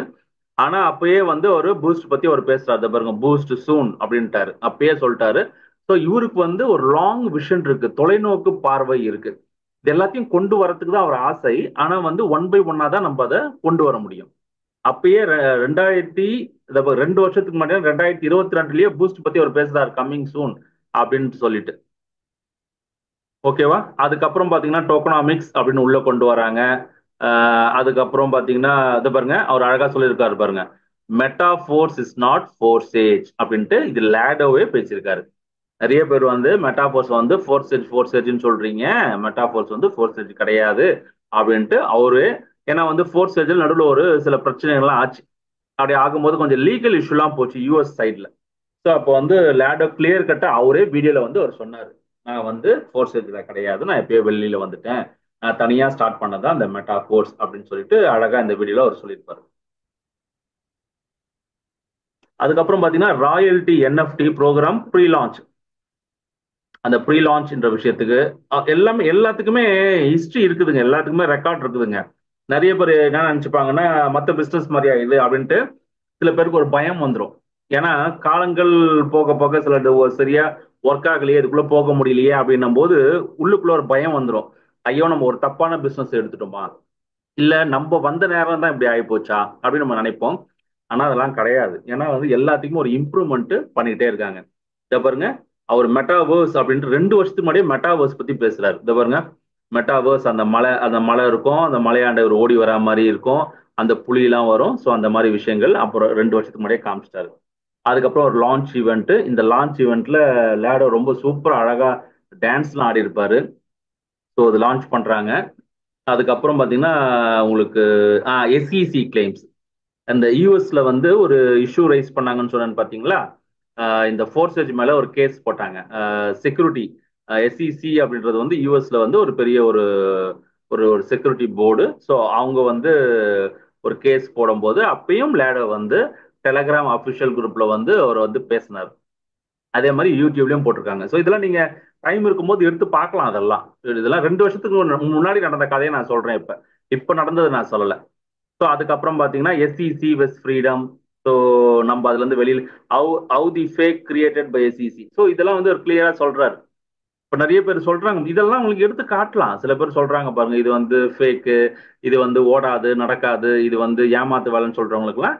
Speaker 1: ஆனா அப்பயே வந்து அவர் பூஸ்ட் பத்தி அவர் பேசுறாரு. பாருங்க பூஸ்ட் சூன் அப்படின்ட்டாரு. அப்பயே சொல்லிட்டாரு. ஸோ இவருக்கு வந்து ஒரு லாங் விஷன் இருக்கு. தொலைநோக்கு பார்வை இருக்கு. இது எல்லாத்தையும் கொண்டு வரதுக்கு தான் அவர் ஆசை. ஆனா வந்து ஒன் பை ஒன்னா தான் நம்ம அதை கொண்டு வர முடியும். அப்பயே ரெண்டாயிரத்தி ரெண்டு வருஷத்துக்கு முன்னாடி ரெண்டாயிரத்தி இருபத்தி ரெண்டுலயே பூஸ்ட் பத்தி அவர் பேசுறாரு கம்மிங் சூன் அப்படின்னு சொல்லிட்டு. ஓகேவா? அதுக்கப்புறம் பார்த்தீங்கன்னா டோக்கனாமிக்ஸ் அப்படின்னு உள்ள கொண்டு வராங்க. அதுக்கப்புறம் பார்த்தீங்கன்னா இது பாருங்க அவர் அழகாக சொல்லியிருக்காரு பாருங்க. Meta force is not Forsage அப்படின்ட்டு இது லேடோவே பேசியிருக்காரு. நிறைய பேர் வந்து மெட்டாஃபோர்ஸ் வந்து ஃபோர்சேஜ் ஃபோர்சேஜ்னு சொல்றீங்க. மெட்டாஃபோர்ஸ் வந்து ஃபோர்சேஜ் ஸ்டேஜ் கிடையாது அப்படின்ட்டு அவரு ஏன்னா வந்து ஃபோர்சேஜில் நடுவில் ஒரு சில பிரச்சனைகள்லாம் ஆச்சு. அப்படி ஆகும்போது கொஞ்சம் லீகல் இஷ்யூலாம் போச்சு யூஎஸ் சைடில் ஸோ அப்போ வந்து லேடோ கிளியர் கட்ட அவரே வீடியோவில் வந்து அவர் சொன்னார். வந்து கோர்ஸ் ஸ்டேஜில் கிடையாது. நான் எப்பயோ வெளியில வந்துட்டேன். நான் தனியாக ஸ்டார்ட் பண்ணதான் அந்த மெட்டா கோர்ஸ் அப்படின்னு சொல்லிட்டு அழகாக இந்த வீடியோவில் அவர் சொல்லியிருப்பாரு. அதுக்கப்புறம் பார்த்தீங்கன்னா royalty NFT program pre launch அந்த ப்ரீ லான்ச்ன்ற விஷயத்துக்கு எல்லாமே எல்லாத்துக்குமே ஹிஸ்ட்ரி இருக்குதுங்க. எல்லாத்துக்குமே ரெக்கார்ட் இருக்குதுங்க. நிறைய பேர் என்ன நினச்சிப்பாங்கன்னா மற்ற பிஸ்னஸ் மாதிரியா இது அப்படின்ட்டு சில பேருக்கு ஒரு பயம் வந்துடும் ஏன்னா காலங்கள் போக போக சில சரியா ஒர்க் ஆகலையே இதுக்குள்ள போக முடியலையே அப்படின்னும் போது உள்ளுக்குள்ள ஒரு பயம் வந்துடும் ஐயோ நம்ம ஒரு தப்பான பிஸ்னஸ் எடுத்துட்டோமா? இல்ல நம்ம வந்த நேரம் தான் இப்படி ஆகி போச்சா அப்படின்னு நம்ம நினைப்போம். ஆனா அதெல்லாம் கிடையாது. ஏன்னா வந்து எல்லாத்துக்குமே ஒரு இம்ப்ரூவ்மெண்ட் பண்ணிட்டே இருக்காங்க. இதை பாருங்க. அவர் மெட்டாவேர்ஸ் அப்படின்ட்டு ரெண்டு வருஷத்துக்கு முன்னாடியே மெட்டாவேர்ஸ் பத்தி பேசுறாரு. இதை பாருங்க. மெட்டாவேர்ஸ் அந்த மலை அந்த மலை இருக்கும். அந்த மலையாண்டவர் ஓடி வரா மாதிரி இருக்கும். அந்த புலியெல்லாம் வரும். ஸோ அந்த மாதிரி விஷயங்கள் அப்புறம் ரெண்டு வருஷத்துக்கு முன்னாடியே காமிச்சிட்டாரு. அதுக்கப்புறம் ஒரு லான்ச் ஈவெண்ட்டு இந்த லான்ச் ஈவெண்ட்ல லேடோ ரொம்ப சூப்பர் அழகா டான்ஸ்லாம் ஆடி இருப்பாரு ஸோ அது லான்ச் பண்றாங்க. அதுக்கப்புறம் பார்த்தீங்கன்னா உங்களுக்கு எஸ்இசி கிளைம்ஸ் அந்த யூஎஸ்ல வந்து ஒரு இஷ்யூ ரைஸ் பண்ணாங்கன்னு சொன்னேன்னு பார்த்தீங்களா இந்த ஃபோர்ஸேஜ் மேல ஒரு கேஸ் போட்டாங்க. செக்யூரிட்டி எஸ்இசி அப்படின்றது வந்து யூஎஸ்ல வந்து ஒரு பெரிய ஒரு ஒரு ஒரு செக்யூரிட்டி போர்டு ஸோ அவங்க வந்து ஒரு கேஸ் போடும்போது அப்பயும் லேடோ வந்து டெலகிராம் அஃபிஷியல் குரூப்ல வந்து அவர் வந்து பேசினார். அதே மாதிரி யூடியூப்லயும் போட்டிருக்காங்க. ஸோ இதெல்லாம் நீங்க டைம் இருக்கும்போது எடுத்து பார்க்கலாம் அதெல்லாம். இதெல்லாம் ரெண்டு வருஷத்துக்கு முன்னாடி நடந்த கதையை நான் சொல்றேன் இப்ப. இப்ப நடந்தது நான் சொல்லல. ஸோ அதுக்கப்புறம் பாத்தீங்கன்னா எஸ்இசி வெஸ்ட் ஃப்ரீடம் ஸோ நம்ம அதுல இருந்து வெளியில் how how the fake created by SEC so இதெல்லாம் வந்து ஒரு கிளியரா சொல்றாரு. இப்போ நிறைய பேர் சொல்றாங்க. இதெல்லாம் உங்களுக்கு எடுத்து காட்டலாம். சில பேர் சொல்றாங்க பாருங்க இது வந்து ஃபேக்கு இது வந்து ஓடாது நடக்காது இது வந்து ஏமாத்து வேலைன்னு சொல்றவங்களுக்குலாம்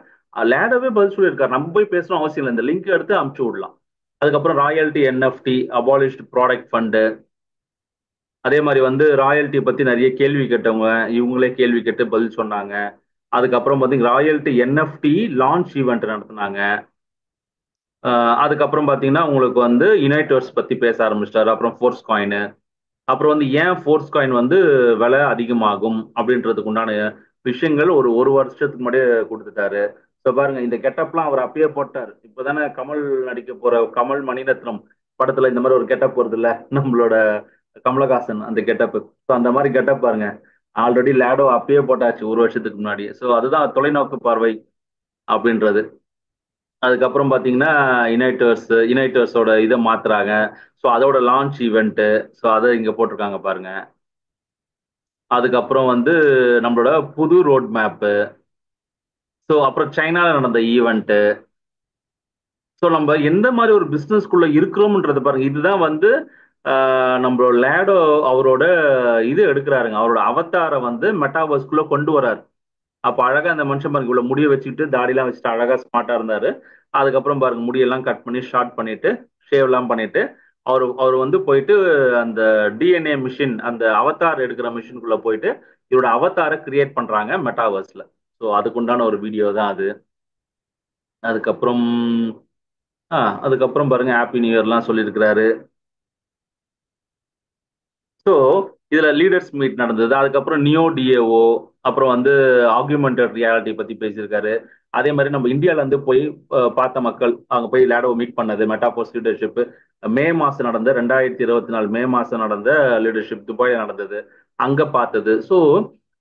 Speaker 1: லேடவே பதில் சொல்லியிருக்காரு. நம்ம போய் பேசணும் அவசியம் இல்லை. இந்த லிங்க் எடுத்து அமுச்சு விடலாம். அதுக்கப்புறம் royalty NFT abolished product fund அதே மாதிரி வந்து ராயல்ட்டி பத்தி நிறைய கேள்வி கேட்டவங்க இவங்களே கேள்வி கேட்டு பதில் சொன்னாங்க. அதுக்கப்புறம் பார்த்தீங்கன்னா ராயல்ட்டி என்எஃப்டி லான்ச் ஈவெண்ட் நடத்தினாங்க. அதுக்கப்புறம் பார்த்தீங்கன்னா உங்களுக்கு வந்து யுனைடர்ஸ் பற்றி பேச ஆரம்பிச்சிட்டாரு. அப்புறம் ஃபோர்ஸ் காயின் அப்புறம் வந்து ஏன் ஃபோர்ஸ் காயின் வந்து விலை அதிகமாகும் அப்படின்றதுக்கு உண்டான விஷயங்கள் ஒரு ஒரு வருஷத்துக்கு முன்னாடியே கொடுத்துட்டாரு. ஸோ பாருங்க இந்த கெட்டப்லாம் அவர் அப்பயே போட்டார். இப்போதானே கமல் நடிக்க போற கமல் மணிரத்னம் படத்துல இந்த மாதிரி ஒரு கெட்டப் வருது இல்ல நம்மளோட கமலஹாசன் அந்த கெட்டப் ஸோ அந்த மாதிரி கெட்டப் பாருங்க. ஆல்ரெடி லேடோ அப்பயே போட்டாச்சு ஒரு வருஷத்துக்கு முன்னாடி. ஸோ அதுதான் தொலைநோக்கு பார்வை அப்படின்றது. அதுக்கப்புறம் பார்த்தீங்கன்னா யுனைடர்ஸ் யுனைடர்ஸோட இதை மாத்துறாங்க. ஸோ அதோட லான்ச் ஈவெண்ட்டு ஸோ அதை இங்கே போட்டிருக்காங்க பாருங்க. அதுக்கப்புறம் வந்து நம்மளோட புது ரோட் மேப்பு ஸோ அப்புறம் சைனாவில் நடந்த ஈவெண்ட்டு ஸோ நம்ம எந்த மாதிரி ஒரு பிஸ்னஸ்க்குள்ளே இருக்கிறோம்ன்றது பாருங்க. இதுதான் வந்து நம்மளோட லேடோ அவரோட இது எடுக்கிறாருங்க. அவரோட அவத்தாரை வந்து மெட்டாவர்ஸ்குள்ளே கொண்டு வராரு அப்போ அழகாக அந்த மனுஷன் பாருங்க இவ்வளோ முடிய வச்சுக்கிட்டு தாடிலாம் வச்சுட்டு அழகாக ஸ்மார்ட்டாக இருந்தார். அதுக்கப்புறம் பாருங்க முடியெல்லாம் கட் பண்ணி ஷார்ட் பண்ணிட்டு ஷேவ்லாம் பண்ணிட்டு அவர் அவர் வந்து போயிட்டு அந்த டிஎன்ஏ மிஷின் அந்த அவத்தார் எடுக்கிற மிஷினுக்குள்ளே போயிட்டு இவரோட அவத்தாரை கிரியேட் பண்ணுறாங்க மெட்டாவர்ஸில் ஸோ அதுக்குண்டான ஒரு வீடியோ தான் அது. அதுக்கப்புறம் ஆ அதுக்கப்புறம் பாருங்க ஹாப்பி நியூ இயர்லாம் சொல்லியிருக்கிறாரு. ஸோ இதுல லீடர்ஸ் மீட் நடந்தது. அதுக்கப்புறம் நியோ டிஏஓ அப்புறம் வந்து ஆக்யூமெண்டட் ரியாலிட்டி பத்தி பேசியிருக்காரு. அதே மாதிரி நம்ம இந்தியால இருந்து போய் பார்த்த மக்கள் அங்க போய் லேடோ மீட் பண்ணது மெட்டாபோஸ் லீடர்ஷிப் மே மாசம் நடந்த ரெண்டாயிரத்தி இருபத்தி நாலு மே மாசம் நடந்த லீடர்ஷிப் துபாயில் நடந்தது. அங்க பார்த்தது. ஸோ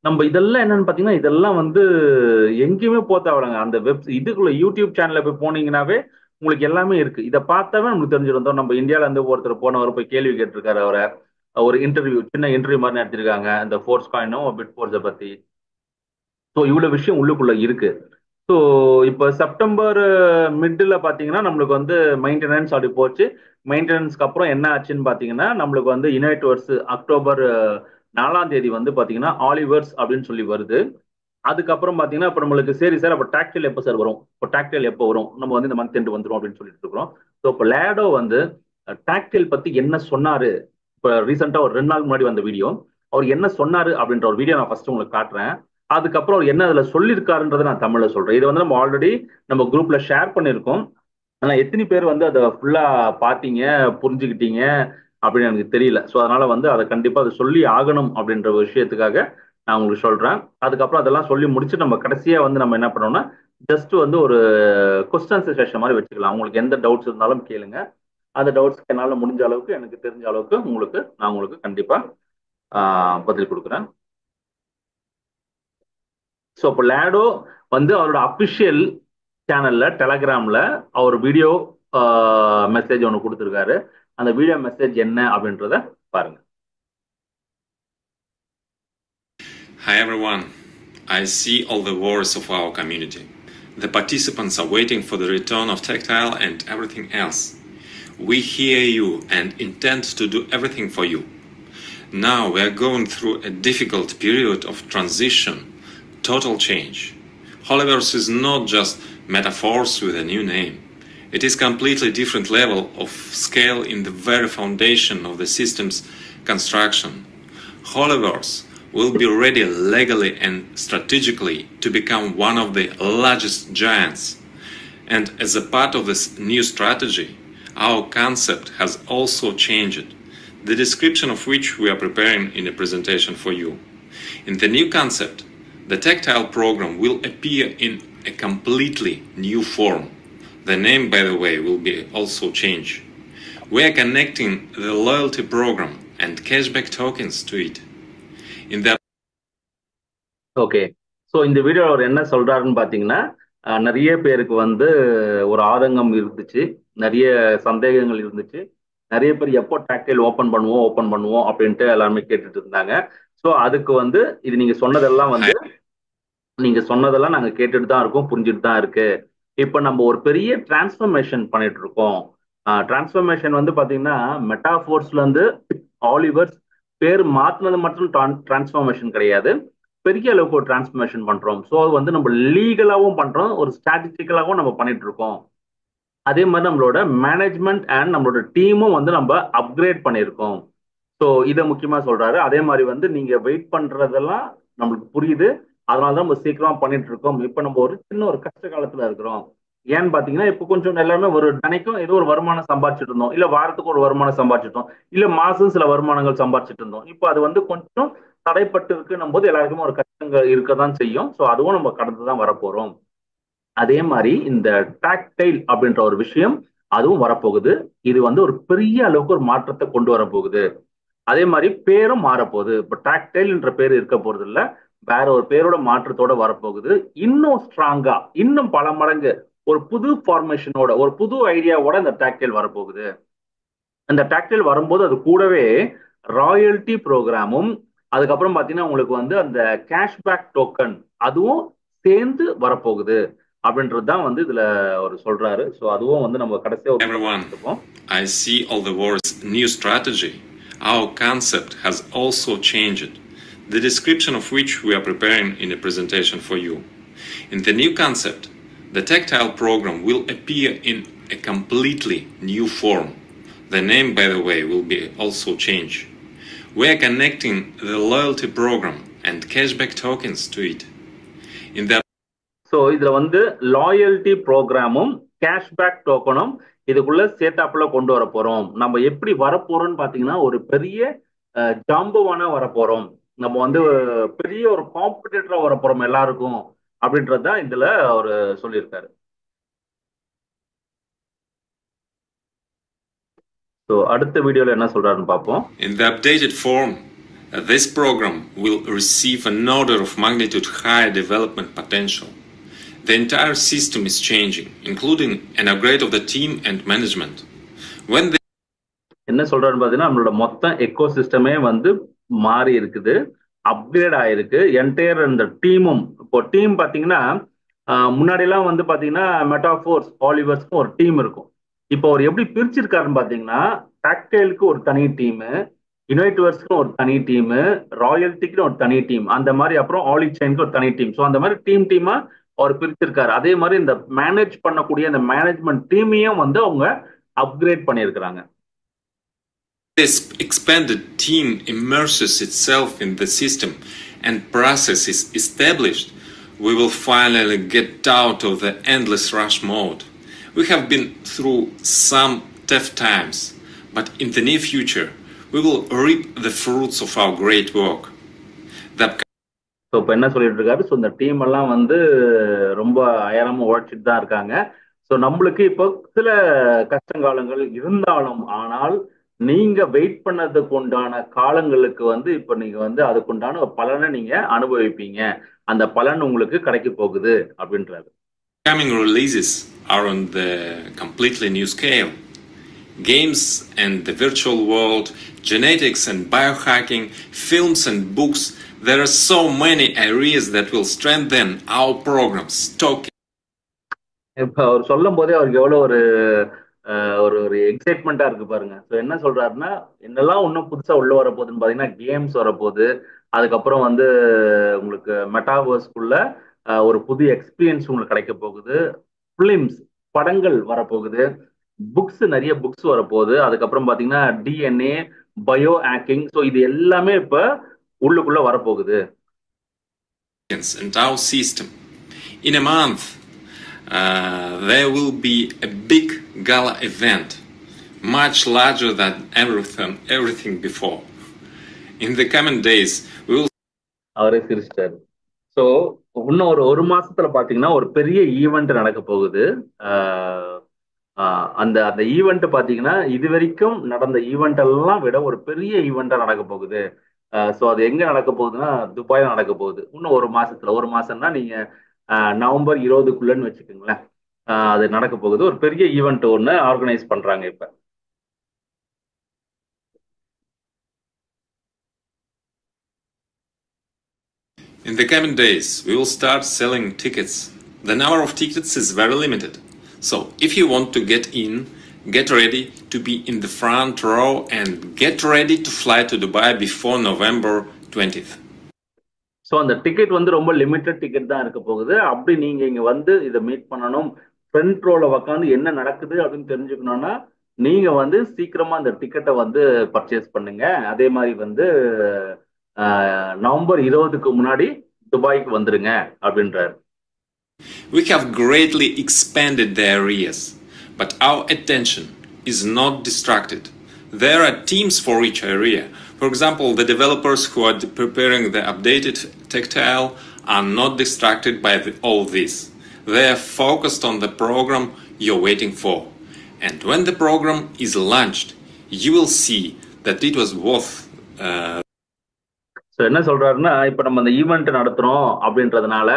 Speaker 1: நம்ம இதெல்லாம் என்னன்னு பாத்தீங்கன்னா இதெல்லாம் வந்து எங்கேயுமே போக தேவையில்லைங்க. அந்த வெப் இதுக்குள்ள யூடியூப் சேனல்ல போய் போனீங்கன்னாவே உங்களுக்கு எல்லாமே இருக்கு. இதை பார்த்தாவே நமக்கு தெரிஞ்சிருந்தோம் நம்ம இந்தியால இருந்து ஒருத்தர் போனவர் போய் கேள்வி கேட்டிருக்காரு அவரை. ஒரு இன்டர்வியூ சின்ன இன்டர்வியூ மாதிரி நடத்திருக்காங்க. இந்த ஃபோர்ஸ் காயினும் பிட் ஃபோர்ஸை பத்தி. ஸோ இவ்வளவு விஷயம் உள்ளுக்குள்ள இருக்கு. ஸோ இப்போ செப்டம்பர் மிட்டில் பார்த்தீங்கன்னா நம்மளுக்கு வந்து மெயின்டெனன்ஸ் அப்படி போச்சு. மெயின்டெனன்ஸ்க்கு அப்புறம் என்ன ஆச்சுன்னு பார்த்தீங்கன்னா நம்மளுக்கு வந்து யுனைட்வர்ஸ் அக்டோபர் நாலாம் தேதி வந்து பார்த்தீங்கன்னா ஆலிவர்ஸ் அப்படின்னு சொல்லி வருது. அதுக்கப்புறம் பார்த்தீங்கன்னா இப்போ நம்மளுக்கு சரி சார் அப்போ டாக்டைல் எப்போ சார் வரும்? இப்போ டாக்டைல் எப்போ வரும்? நம்ம வந்து இந்த மந்த் எண்டு வந்துடும் அப்படின்னு சொல்லிட்டு இருக்கிறோம். ஸோ இப்போ லேடோ வந்து டாக்டைல் பத்தி என்ன சொன்னாரு? இப்போ ரீசெண்டாக ஒரு ரெண்டு நாள் முன்னாடி வந்த வீடியோ அவர் என்ன சொன்னாரு அப்படின்ற ஒரு வீடியோ நான் ஃபர்ஸ்ட் உங்களுக்கு காட்டுறேன். அதுக்கப்புறம் அவர் என்ன அதுல சொல்லியிருக்காருன்றதை நான் தமிழ்ல சொல்றேன். இது வந்து நம்ம ஆல்ரெடி நம்ம குரூப்ல ஷேர் பண்ணியிருக்கோம். ஆனா எத்தனை பேர் வந்து அதை ஃபுல்லா பார்த்தீங்க புரிஞ்சுக்கிட்டீங்க அப்படின்னு எனக்கு தெரியல. ஸோ அதனால வந்து அதை கண்டிப்பாக அதை சொல்லி ஆகணும் அப்படின்ற விஷயத்துக்காக நான் உங்களுக்கு சொல்றேன். அதுக்கப்புறம் அதெல்லாம் சொல்லி முடிச்சு நம்ம கடைசியாக வந்து நம்ம என்ன பண்ணோம்னா ஜஸ்ட் வந்து ஒரு கொஸ்டன் செஷன் மாதிரி வச்சுக்கலாம். உங்களுக்கு எந்த டவுட்ஸ் இருந்தாலும் கேளுங்க. அந்த டவுட்ஸ்க்கு என்னால் முடிஞ்ச அளவுக்கு எனக்கு தெரிஞ்ச அளவுக்கு உங்களுக்கு நான் உங்களுக்கு கண்டிப்பாக பதில் கொடுக்குறேன். ஸோ இப்போ லேடோ வந்து அவரோட அஃபிஷியல் சேனல்ல டெலகிராம்ல அவர் வீடியோ மெசேஜ் ஒன்று கொடுத்துருக்காரு. அந்த வீடியோ மெசேஜ் என்ன அப்படின்றத பாருங்க
Speaker 2: Hi everyone. I see all the words of our community. The participants are waiting for the return of Tactile and everything else. We hear you and intend to do everything for you. Now we are going through a difficult period of transition, total change. Holoverse is not just metaphors with a new name. It is completely different level of scale in the very foundation of the system's construction. Holoverse will be ready legally and strategically to become one of the largest giants. And as a part of this new strategy, our concept has also changed, the description of which we are preparing in a presentation for you. In the new concept, the tactile program will appear in a completely new form. The name, by the way, will be also changed. We are connecting the loyalty program and cashback tokens to it. In the
Speaker 1: okay so இந்த video அவர் என்ன சொல்றாருன்னு பார்த்தீங்கன்னா நிறைய பேருக்கு வந்து ஒரு ஆதங்கம் இருந்துச்சு. நிறைய சந்தேகங்கள் இருந்துச்சு. நிறைய பேர் எப்போ டாக்டைல் ஓப்பன் பண்ணுவோம் ஓப்பன் பண்ணுவோம் அப்படின்ட்டு எல்லாருமே கேட்டுட்டு இருந்தாங்க. ஸோ அதுக்கு வந்து இது நீங்க சொன்னதெல்லாம் வந்து நீங்க சொன்னதெல்லாம் நாங்க கேட்டுட்டு தான் இருக்கோம் புரிஞ்சுட்டு தான் இருக்கு. இப்போ நம்ம ஒரு பெரிய டிரான்ஸ்ஃபர்மேஷன் பண்ணிட்டு இருக்கோம் டிரான்ஸ்ஃபர்மேஷன் வந்து பாத்தீங்கன்னா மெட்டாஃபோர்ஸ்ல இருந்து ஆலிவர்ஸ் பேர் மாத்தினது மட்டும் டிரான்ஸ்ஃபர்மேஷன் கிடையாது. பெரிய அளவுக்கு ஒரு டிரான்ஸ்ஃபர்மேஷன் பண்றோம். ஸோ அது வந்து நம்ம லீகலாகவும் பண்றோம். ஒரு ஸ்ட்ராட்டஜிக்கலாகவும் நம்ம பண்ணிட்டு இருக்கோம் அதே மாதிரி நம்மளோட மேனேஜ்மெண்ட் அண்ட் நம்மளோட டீமும் வந்து நம்ம அப்கிரேட் பண்ணியிருக்கோம். ஸோ இதை முக்கியமாக சொல்றாரு. அதே மாதிரி வந்து நீங்க வெயிட் பண்றதெல்லாம் நம்மளுக்கு புரியுது. அதனால தான் நம்ம சீக்கிரமா பண்ணிட்டு இருக்கோம் இப்போ நம்ம ஒரு சின்ன ஒரு கஷ்ட காலத்துல இருக்கிறோம். ஏன்னு பாத்தீங்கன்னா இப்போ கொஞ்சம் எல்லாமே ஒரு தினைக்கும் ஏதோ ஒரு வருமானம் சம்பாதிச்சுட்டு இருந்தோம். இல்ல வாரத்துக்கு ஒரு வருமானம் சம்பாதிச்சிட்டோம் இல்ல மாசம் சில வருமானங்கள் சம்பாதிச்சுட்டு இருந்தோம். இப்போ அது வந்து கொஞ்சம் தடைப்பட்டு இருக்குன்னும் போது எல்லாருக்குமே ஒரு கஷ்டங்கள் இருக்க தான் செய்யும். ஸோ அதுவும் நம்ம கடந்து தான் வரப்போறோம். அதே மாதிரி இந்த டாக்டைல் அப்படின்ற ஒரு விஷயம் அதுவும் வரப்போகுது. இது வந்து ஒரு பெரிய அளவுக்கு ஒரு மாற்றத்தை கொண்டு வரப்போகுது. அதே மாதிரி பேரும் மாறப்போகுது. இப்போ டாக்டைல் என்ற பேர் இருக்க போறது இல்லை வேற ஒரு பேரோட மாற்றத்தோட வரப்போகுது. இன்னும் ஸ்ட்ராங்கா இன்னும் பல மடங்கு ஒரு புது ஃபார்மேஷனோட ஒரு புது ஐடியாவோட இந்த டாக்டைல் வரப்போகுது. அந்த டாக்டைல் வரும்போது அது கூடவே ராயல்டி ப்ரோக்ராமும் அதுக்கப்புறம் பார்த்தீங்கன்னா உங்களுக்கு வந்து அந்த கேஷ்பேக் டோக்கன் அதுவும் சேர்ந்து வரப்போகுது. அப்படின்றது தான் வந்து இதுல அவர் சொல்றாரு. ஸோ அதுவும் வந்து நம்ம கடைசியா ஒரு
Speaker 2: Everyone. I see all the words new strategy. Our concept has also changed, the description of which we are preparing in a presentation for you. In the new concept, the tactile program will appear in a completely new form. The name, by the way, will be also changed. We are connecting the loyalty program and cashback tokens to it. In the
Speaker 1: so இதுல வந்து loyalty ப்ரோக்ராமும் cashback டோக்கனும் இதுக்குள்ள சேட்டாப்ல கொண்டு வர போறோம் நம்ம எப்படி வரப்போறோம்னு பாத்தீங்கன்னா ஒரு பெரிய ஜாம்புவானா வரப்போறோம் நம்ம வந்து பெரிய ஒரு காம்படிட்டரா வரப்போறோம் எல்லாருக்கும் அப்படின்றது தான் இதுல அவர் சொல்லியிருக்காரு ஸோ அடுத்த வீடியோல என்ன சொல்றாருன்னு பார்ப்போம்
Speaker 2: In the updated form, uh, this program will receive an order of magnitude higher development potential. The entire system is changing, including an upgrade of the team and management. When the
Speaker 1: என்ன சொல்றாருன்னு பாத்தீங்கன்னா நம்மளோட மொத்த echo சிஸ்டமே வந்து மாறி இருக்குது upgrade ஆயிருக்கு. என்டையர் இந்த டீமும் இப்போ டீம் பார்த்தீங்கன்னா முன்னாடிலாம் வந்து பார்த்தீங்கன்னா மெட்டாஃபோர்ஸ் ஆலிவர்ஸ்க்கும் ஒரு டீம் இருக்கும். இப்போ அவர் எப்படி பிரிச்சிருக்காருன்னு பார்த்தீங்கன்னா டாக்டைலுக்கு ஒரு தனி டீமு யுனைட்வர்ஸ்க்குன்னு ஒரு தனி டீமு ராயல்டிக்குன்னு ஒரு தனி டீம் அந்த மாதிரி அப்புறம் ஆலி செயின்க்கு ஒரு தனி டீம் ஸோ அந்த மாதிரி டீம் டீமாக அவர் பிரிச்சிருக்காரு. அதே மாதிரி இந்த மேனேஜ் பண்ணக்கூடிய அந்த மேனேஜ்மெண்ட் டீமையும் வந்து அவங்க அப்கிரேட் பண்ணியிருக்கிறாங்க.
Speaker 2: This expanded team immerses itself in the system and process is established, we will finally get out of the endless rush mode. We have been through some tough times, but in the near future, we will reap the fruits of our great work. The
Speaker 1: so இப்போ என்ன சொல்லிட்டு இருக்காரு so இந்த team எல்லாம் வந்து ரொம்ப அயரமாக உழைச்சிட்டு தான் இருக்காங்க ஸோ நம்மளுக்கு இப்போ சில கஷ்டங்காலங்கள் இருந்தாலும் ஆனால் நீங்க வெயிட் பண்ணதுக்கு உண்டான காலங்களுக்கு வந்து இப்போ நீங்க வந்து அதுக்குண்டான பலனை நீங்க அனுபவிப்பீங்க அந்த பலன் உங்களுக்கு கிடைக்க போகுது அப்படின்றாரு
Speaker 2: Coming releases are on the completely new scale. Games and the virtual world, genetics and biohacking, films and books, there are so many areas that will strengthen our programs. Talking
Speaker 1: இப்போ அவர் சொல்லும் போதே அவருக்கு எவ்வளோ ஒரு ஒரு ஒரு எக்ஸைட்மெண்ட்டா இருக்கு பாருங்க. ஸோ என்ன சொல்றாருன்னா என்னெல்லாம் இன்னும் புதுசா உள்ள வரப்போகுதுன்னு பாத்தீங்கன்னா கேம்ஸ் வரப்போகுது. அதுக்கப்புறம் வந்து உங்களுக்கு மெட்டாவர்ஸ்குள்ள ஒரு புது எக்ஸ்பீரியன்ஸ் உங்களுக்கு கிடைக்க போகுது. ஃபிலிம்ஸ் படங்கள் வரப்போகுது. புக்ஸ் நிறைய புக்ஸ் வரப்போகுது. அதுக்கப்புறம் பாத்தீங்கன்னா டிஎன்ஏ பயோ ஆக்கிங் ஸோ இது எல்லாமே இப்ப உள்ளுக்குள்ள வரப்போகுது.
Speaker 2: In a month, Uh, there will be a big gala event, much larger than everything, everything before. In the coming days, we will
Speaker 1: அவரே சிரிச்சிட்டாரு. ஸோ இன்னும் ஒரு ஒரு மாசத்துல பாத்தீங்கன்னா ஒரு பெரிய ஈவெண்ட் நடக்க போகுது. Uh, uh, அந்த அந்த ஈவெண்ட் பாத்தீங்கன்னா இது வரைக்கும் நடந்த ஈவெண்ட் எல்லாம் விட ஒரு பெரிய ஈவெண்டா நடக்க போகுது. ஸோ அது எங்க நடக்க போகுதுன்னா துபாயில் நடக்க போகுது. இன்னும் ஒரு மாசத்துல ஒரு மாசம்னா நீங்க நவம்பர் இருபதுக்குள்ளன்னு வச்சுக்கோங்களேன் அது நடக்க போகுது ஒரு பெரிய ஈவெண்ட் ஒன்று ஆர்கனைஸ் பண்ணுறாங்க இப்போ
Speaker 2: In the coming days, we will start selling tickets. The number of tickets is very limited. So, if you want to get in, get ready to be in the front row and get ready to fly to Dubai before November 20th.
Speaker 1: So அந்த ticket வந்து ரொம்ப limited ticket தான் இருக்க போகுது அப்படி நீங்க இங்க வந்து இதை மீட் பண்ணணும் ஃப்ரண்ட் ரோல உக்காந்து என்ன நடக்குது அப்படின்னு தெரிஞ்சுக்கணும்னா நீங்க வந்து சீக்கிரமா அந்த டிக்கெட்டை வந்து பர்ச்சேஸ் பண்ணுங்க அதே மாதிரி வந்து ஆஹ், நவம்பர் இருபதுக்கு முன்னாடி துபாய்க்கு வந்துருங்க அப்படின்றாரு
Speaker 2: We have greatly expanded the areas, but our attention is not distracted. There are teams for each area. For example, the developers who are de- preparing the updated tactile are not distracted by the, all this. They are focused on the program you're waiting for. And when the program is launched, you will see that it was worth uh,
Speaker 1: so என்ன சொல்றாருன்னா இப்போ நம்ம அந்த event நடத்துறோம் அப்படின்றதுனால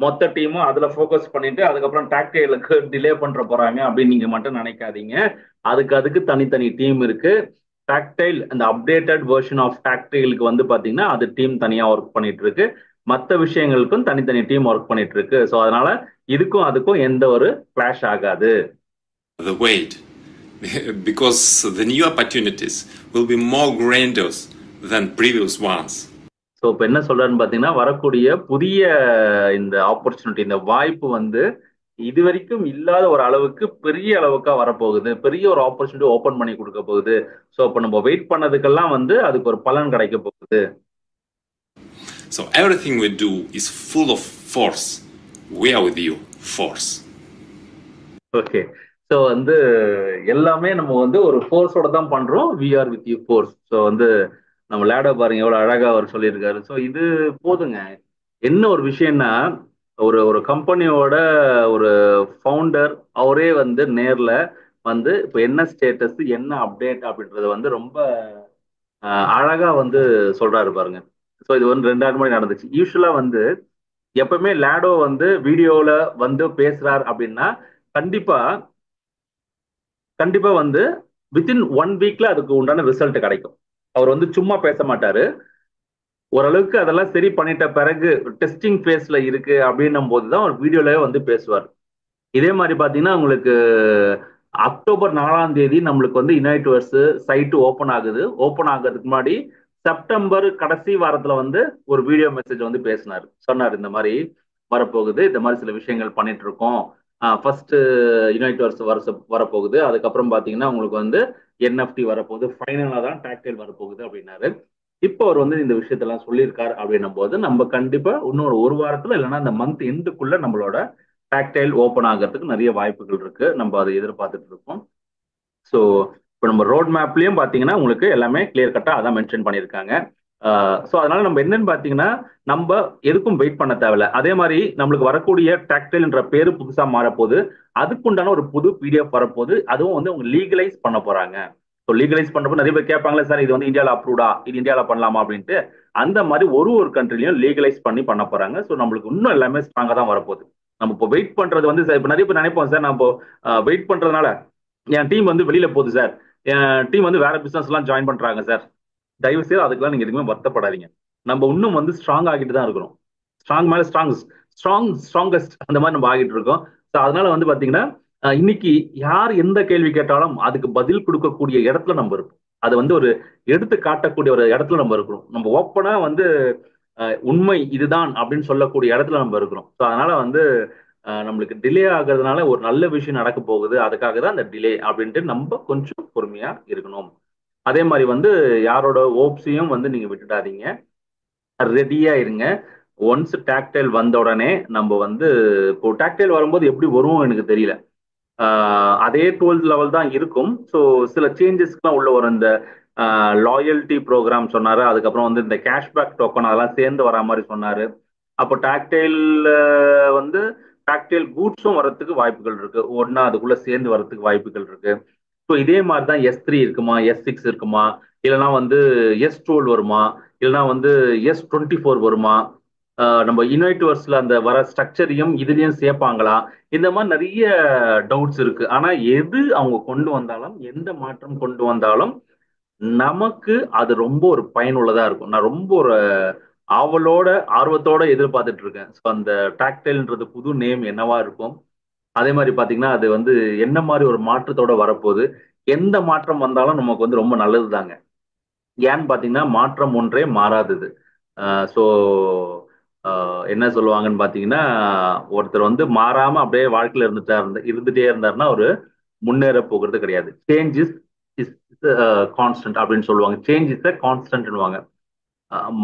Speaker 1: மொத்த டீமும் அதுல ஃபோக்கஸ் பண்ணிட்டு அதுக்கப்புறம் டாக்டைலுக்கு டிலே பண்ற போறாங்க அப்படின்னு நீங்க மட்டும் நினைக்காதீங்க அதுக்கு அதுக்கு தனித்தனி டீம் இருக்கு டாக்டைல் அந்த அப்டேட்டட் வெர்ஷன் ஆஃப் டாக்டைலுக்கு வந்து பாத்தீங்கன்னா அது டீம் தனியா ஒர்க் பண்ணிட்டு இருக்கு மற்ற விஷயங்களுக்கும் தனித்தனி டீம் ஒர்க் பண்ணிட்டு இருக்கு ஸோ அதனால இதுக்கும் அதுக்கும் எந்த ஒரு கிளாஷ் ஆகாது.
Speaker 2: The wait because the new opportunities will be more grandiose than previous ones.
Speaker 1: So இப்போ என்ன சொல்றாருன்னு பார்த்தீங்கன்னா வரக்கூடிய புதிய இந்த ஆப்பர்ச்சுனிட்டி இந்த வாய்ப்பு வந்து இது வரைக்கும் இல்லாத ஒரு அளவுக்கு பெரிய அளவுக்கா வரப்போகுது. பெரிய ஒரு ஆப்பர்ச்சுனிட்டி ஓபன் பண்ணி கொடுக்க போகுது. ஸோ இப்போ நம்ம வெயிட் பண்ணதுக்கெல்லாம் வந்து அதுக்கு ஒரு பலன் கிடைக்க போகுது.
Speaker 2: So everything we do is full of force. We are with you, force.
Speaker 1: Okay so வந்து எல்லாமே நம்ம வந்து ஒரு ஃபோர்ஸோட தான் பண்றோம். We are with you force so வந்து நம்ம லேடோ பாருங்க எவ்வளவு அழகா அவர் சொல்லியிருக்காரு. ஸோ இது போதுங்க. என்ன ஒரு விஷயம்னா ஒரு ஒரு கம்பெனியோட ஒரு ஃபவுண்டர் அவரே வந்து நேர்ல வந்து இப்போ என்ன ஸ்டேட்டஸ் என்ன அப்டேட் அப்படின்றது வந்து ரொம்ப அழகா வந்து சொல்றாரு பாருங்க. ஸோ இது வந்து ரெண்டாயிரம் மணி நடந்துச்சு. யூஸ்வலா வந்து எப்பவுமே லேடோ வந்து வீடியோல வந்து பேசுறாரு அப்படின்னா கண்டிப்பா கண்டிப்பா வந்து வித்தின் ஒன் வீக்ல அதுக்கு உண்டான ரிசல்ட் கிடைக்கும். அவர் வந்து சும்மா பேச மாட்டாரு. ஓரளவுக்கு அதெல்லாம் சரி பண்ணிட்ட பிறகு டெஸ்டிங் ஃபேஸ்ல இருக்கு அப்படின்னும் போது தான் அவர் வீடியோலயே வந்து பேசுவார். இதே மாதிரி பார்த்தீங்கன்னா உங்களுக்கு அக்டோபர் நாலாம் தேதி நம்மளுக்கு வந்து யுனைட்வர்ஸ் சைட்டு ஓப்பன் ஆகுது. ஓப்பன் ஆகிறதுக்கு முன்னாடி செப்டம்பர் கடைசி வாரத்துல வந்து ஒரு வீடியோ மெசேஜ் வந்து பேசினார். சொன்னார் இந்த மாதிரி வரப்போகுது. இந்த மாதிரி சில விஷயங்கள் பண்ணிட்டு இருக்கோம். ஃபர்ஸ்ட் யுனைட்வர்ஸ் வர வரப்போகுது. அதுக்கப்புறம் பார்த்தீங்கன்னா உங்களுக்கு வந்து என்எஃப்டி வரப்போகுது. ஃபைனலாக தான் டாக்டைல் வரப்போகுது அப்படின்னாரு. இப்போ அவர் வந்து இந்த விஷயத்தெல்லாம் சொல்லியிருக்காரு அப்படின்னும் போது நம்ம கண்டிப்பா இன்னொரு ஒரு வாரத்துல இல்லைன்னா இந்த மந்த் எண்டுக்குள்ள நம்மளோட டாக்டைல் ஓப்பன் ஆகிறதுக்கு நிறைய வாய்ப்புகள் இருக்கு. நம்ம அதை எதிர்பார்த்துட்டு இருக்கோம். ஸோ இப்போ நம்ம ரோட் மேப்லயும் பாத்தீங்கன்னா உங்களுக்கு எல்லாமே கிளியர் கட்டா அதான் மென்ஷன் பண்ணியிருக்காங்க. ஸோ அதனால நம்ம என்னன்னு பாத்தீங்கன்னா நம்ம எதுக்கும் வெயிட் பண்ண தேவையில்ல. அதே மாதிரி நம்மளுக்கு வரக்கூடிய டாக்டைல்ன்ற பேரு புதுசா மாறப்போகுது. அதுக்குண்டான ஒரு புது பிடிஎஃப் வரப்போகுது. அதுவும் வந்து அவங்க லீகலைஸ் பண்ண போறாங்க. ஸோ லீகலைஸ் பண்ணுறப்போ நிறைய பேர் கேட்பாங்களே சார் இது வந்து இந்தியாவில் அப்ரூவ்டா இது இந்தியாவில் பண்ணலாமா? அப்படின்ட்டு அந்த மாதிரி ஒரு ஒரு கண்ட்ரிலையும் லீகலைஸ் பண்ணி பண்ண போறாங்க. ஸோ நம்மளுக்கு இன்னும் எல்லாமே ஸ்ட்ராங்காக தான் வரப்போகுது. நம்ம இப்போ வெயிட் பண்றது வந்து சார் இப்போ நிறைய பேர் நினைப்போம் சார் நம்ம வெயிட் பண்றதுனால என் டீம் வந்து வெளியில போகுது சார். என் டீம் வந்து வேற பிசினஸ் எல்லாம் ஜாயின் பண்றாங்க சார். தயவு செய்து அதுக்கெல்லாம் நீங்க எதுவுமே வருத்தப்படாதீங்க. நம்ம இன்னும் வந்து ஸ்ட்ராங் ஆகிட்டு தான் இருக்கிறோம். ஸ்ட்ராங் மேல ஸ்ட்ராங் ஸ்ட்ராங் ஸ்ட்ராங்கஸ்ட் அந்த மாதிரி நம்ம ஆகிட்டு இருக்கோம். ஸோ அதனால வந்து பாத்தீங்கன்னா இன்னைக்கு யார் எந்த கேள்வி கேட்டாலும் அதுக்கு பதில் கொடுக்கக்கூடிய இடத்துல நம்ம இருப்போம் அது வந்து ஒரு எடுத்து காட்டக்கூடிய ஒரு இடத்துல நம்ம இருக்கிறோம். நம்ம ஓப்பனா வந்து உண்மை இதுதான் அப்படின்னு சொல்லக்கூடிய இடத்துல நம்ம இருக்கிறோம். ஸோ அதனால வந்து நம்மளுக்கு டிலே ஆகுறதுனால ஒரு நல்ல விஷயம் நடக்க போகுது. அதுக்காக தான் அந்த டிலே அப்படின்ட்டு நம்ம கொஞ்சம் பொறுமையா இருக்கணும். அதே மாதிரி வந்து யாரோட ஓப்ஸையும் வந்து நீங்க விட்டுடாதீங்க. ரெடியா இருங்க. ஒன்ஸ் டாக்டைல் வந்த உடனே நம்ம வந்து இப்போ டாக்டைல் வரும்போது எப்படி வருவோம் எனக்கு தெரியல. அதே டுவெல்த் லெவல் தான் இருக்கும். ஸோ சில சேஞ்சஸ்க்குலாம் உள்ள வரும். இந்த லாயல்ட்டி ப்ரோக்ராம் சொன்னார். அதுக்கப்புறம் வந்து இந்த கேஷ்பேக் டோக்கன் அதெல்லாம் சேர்ந்து வரா மாதிரி சொன்னார். அப்போ டாக்டைல் வந்து டாக்டைல் கூட்ஸும் வரத்துக்கு வாய்ப்புகள் இருக்கு. ஒன்னா அதுக்குள்ள சேர்ந்து வரத்துக்கு வாய்ப்புகள் இருக்கு. ஸோ இதே மாதிரி தான் எஸ் த்ரீ இருக்குமா? எஸ் சிக்ஸ் இருக்குமா? இல்லைனா வந்து எஸ் டுவெல் வருமா? இல்லைனா வந்து எஸ் டுவெண்ட்டி ஃபோர் வருமா? நம்ம யுனைட்வர்ஸ்ல அந்த வர ஸ்ட்ரக்சரையும் இதுலயும் சேர்ப்பாங்களா? இந்த மாதிரி நிறைய டவுட்ஸ் இருக்கு. ஆனா எது அவங்க கொண்டு வந்தாலும் எந்த மாற்றம் கொண்டு வந்தாலும் நமக்கு அது ரொம்ப ஒரு பயனுள்ளதா இருக்கும். நான் ரொம்ப ஒரு ஆவலோட ஆர்வத்தோட எதிர்பார்த்துட்டு இருக்கேன். ஸோ அந்த டாக்டைல்ன்றது புது நேம் என்னவா இருக்கும்? அதே மாதிரி பாத்தீங்கன்னா அது வந்து என்ன மாதிரி ஒரு மாற்றத்தோட வரப்போகுது? எந்த மாற்றம் வந்தாலும் நமக்கு வந்து ரொம்ப நல்லது தாங்க ஏன்னு பாத்தீங்கன்னா மாற்றம் ஒன்றே மாறாதது. ஸோ என்ன சொல்லுவாங்கன்னு பாத்தீங்கன்னா ஒருத்தர் வந்து மாறாம அப்படியே வாழ்க்கையில இருந்துட்டா இருந்த இருந்துட்டே இருந்தாருன்னா ஒரு முன்னேற போகிறது கிடையாது. சேஞ்சஸ் இஸ் இஸ் கான்ஸ்டன்ட் அப்படின்னு சொல்லுவாங்க. சேஞ்ச் இஸ் கான்ஸ்டன்ட்னுவாங்க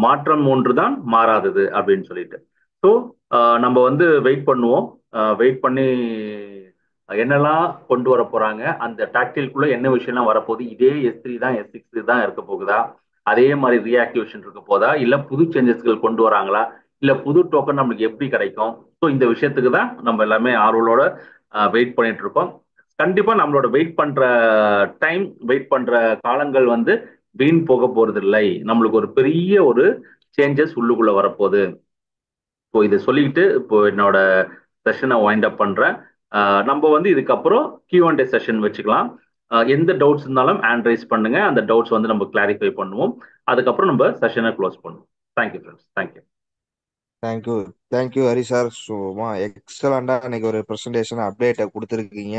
Speaker 1: மாற்றம் ஒன்று தான் மாறாதது அப்படின்னு சொல்லிட்டு. ஸோ நம்ம வந்து வெயிட் பண்ணுவோம். வெயிட் பண்ணி என்னெல்லாம் கொண்டு வர போறாங்க அந்த டாக்டில்குள்ள என்ன விஷயம்லாம் வரப்போகுது இதே எஸ் த்ரீ தான் எஸ் சிக்ஸ் தான் இருக்க போகுதா அதே மாதிரி ரீஆக்டிவேஷன் இருக்க போதா இல்ல புது சேஞ்சஸ்கள் கொண்டு வராங்களா இல்ல புது டோக்கன் நம்மளுக்கு எப்படி கிடைக்கும்? ஸோ இந்த விஷயத்துக்கு தான் நம்ம எல்லாமே ஆர்வலோட வெயிட் பண்ணிட்டு இருக்கோம். கண்டிப்பா நம்மளோட வெயிட் பண்ற டைம் வெயிட் பண்ற காலங்கள் வந்து வீண் போக போறது இல்லை நம்மளுக்கு ஒரு பெரிய ஒரு சேஞ்சஸ் உள்ளுக்குள்ள வரப்போகுது. இப்போ இதை சொல்லிக்கிட்டு இப்போ என்னோட செஷனை வைண்ட் அப் பண்றேன். நம்ம வந்து இதுக்கப்புறம் கியூ அண்ட் டே செஷன் வச்சுக்கலாம். எந்த டவுட்ஸ் இருந்தாலும் ஆண்ட்ரைஸ் பண்ணுங்க. அந்த டவுட்ஸ் வந்து நம்ம கிளாரிஃபை பண்ணுவோம். அதுக்கப்புறம் நம்ம செஷனை க்ளோஸ் பண்ணுவோம். Thank you friends
Speaker 3: thank you thank you thank you Hari sir சும்மா எக்ஸலண்டா இன்னைக்கு ஒரு ப்ரெசன்டேஷன் அப்டேட்டை கொடுத்துருக்கீங்க.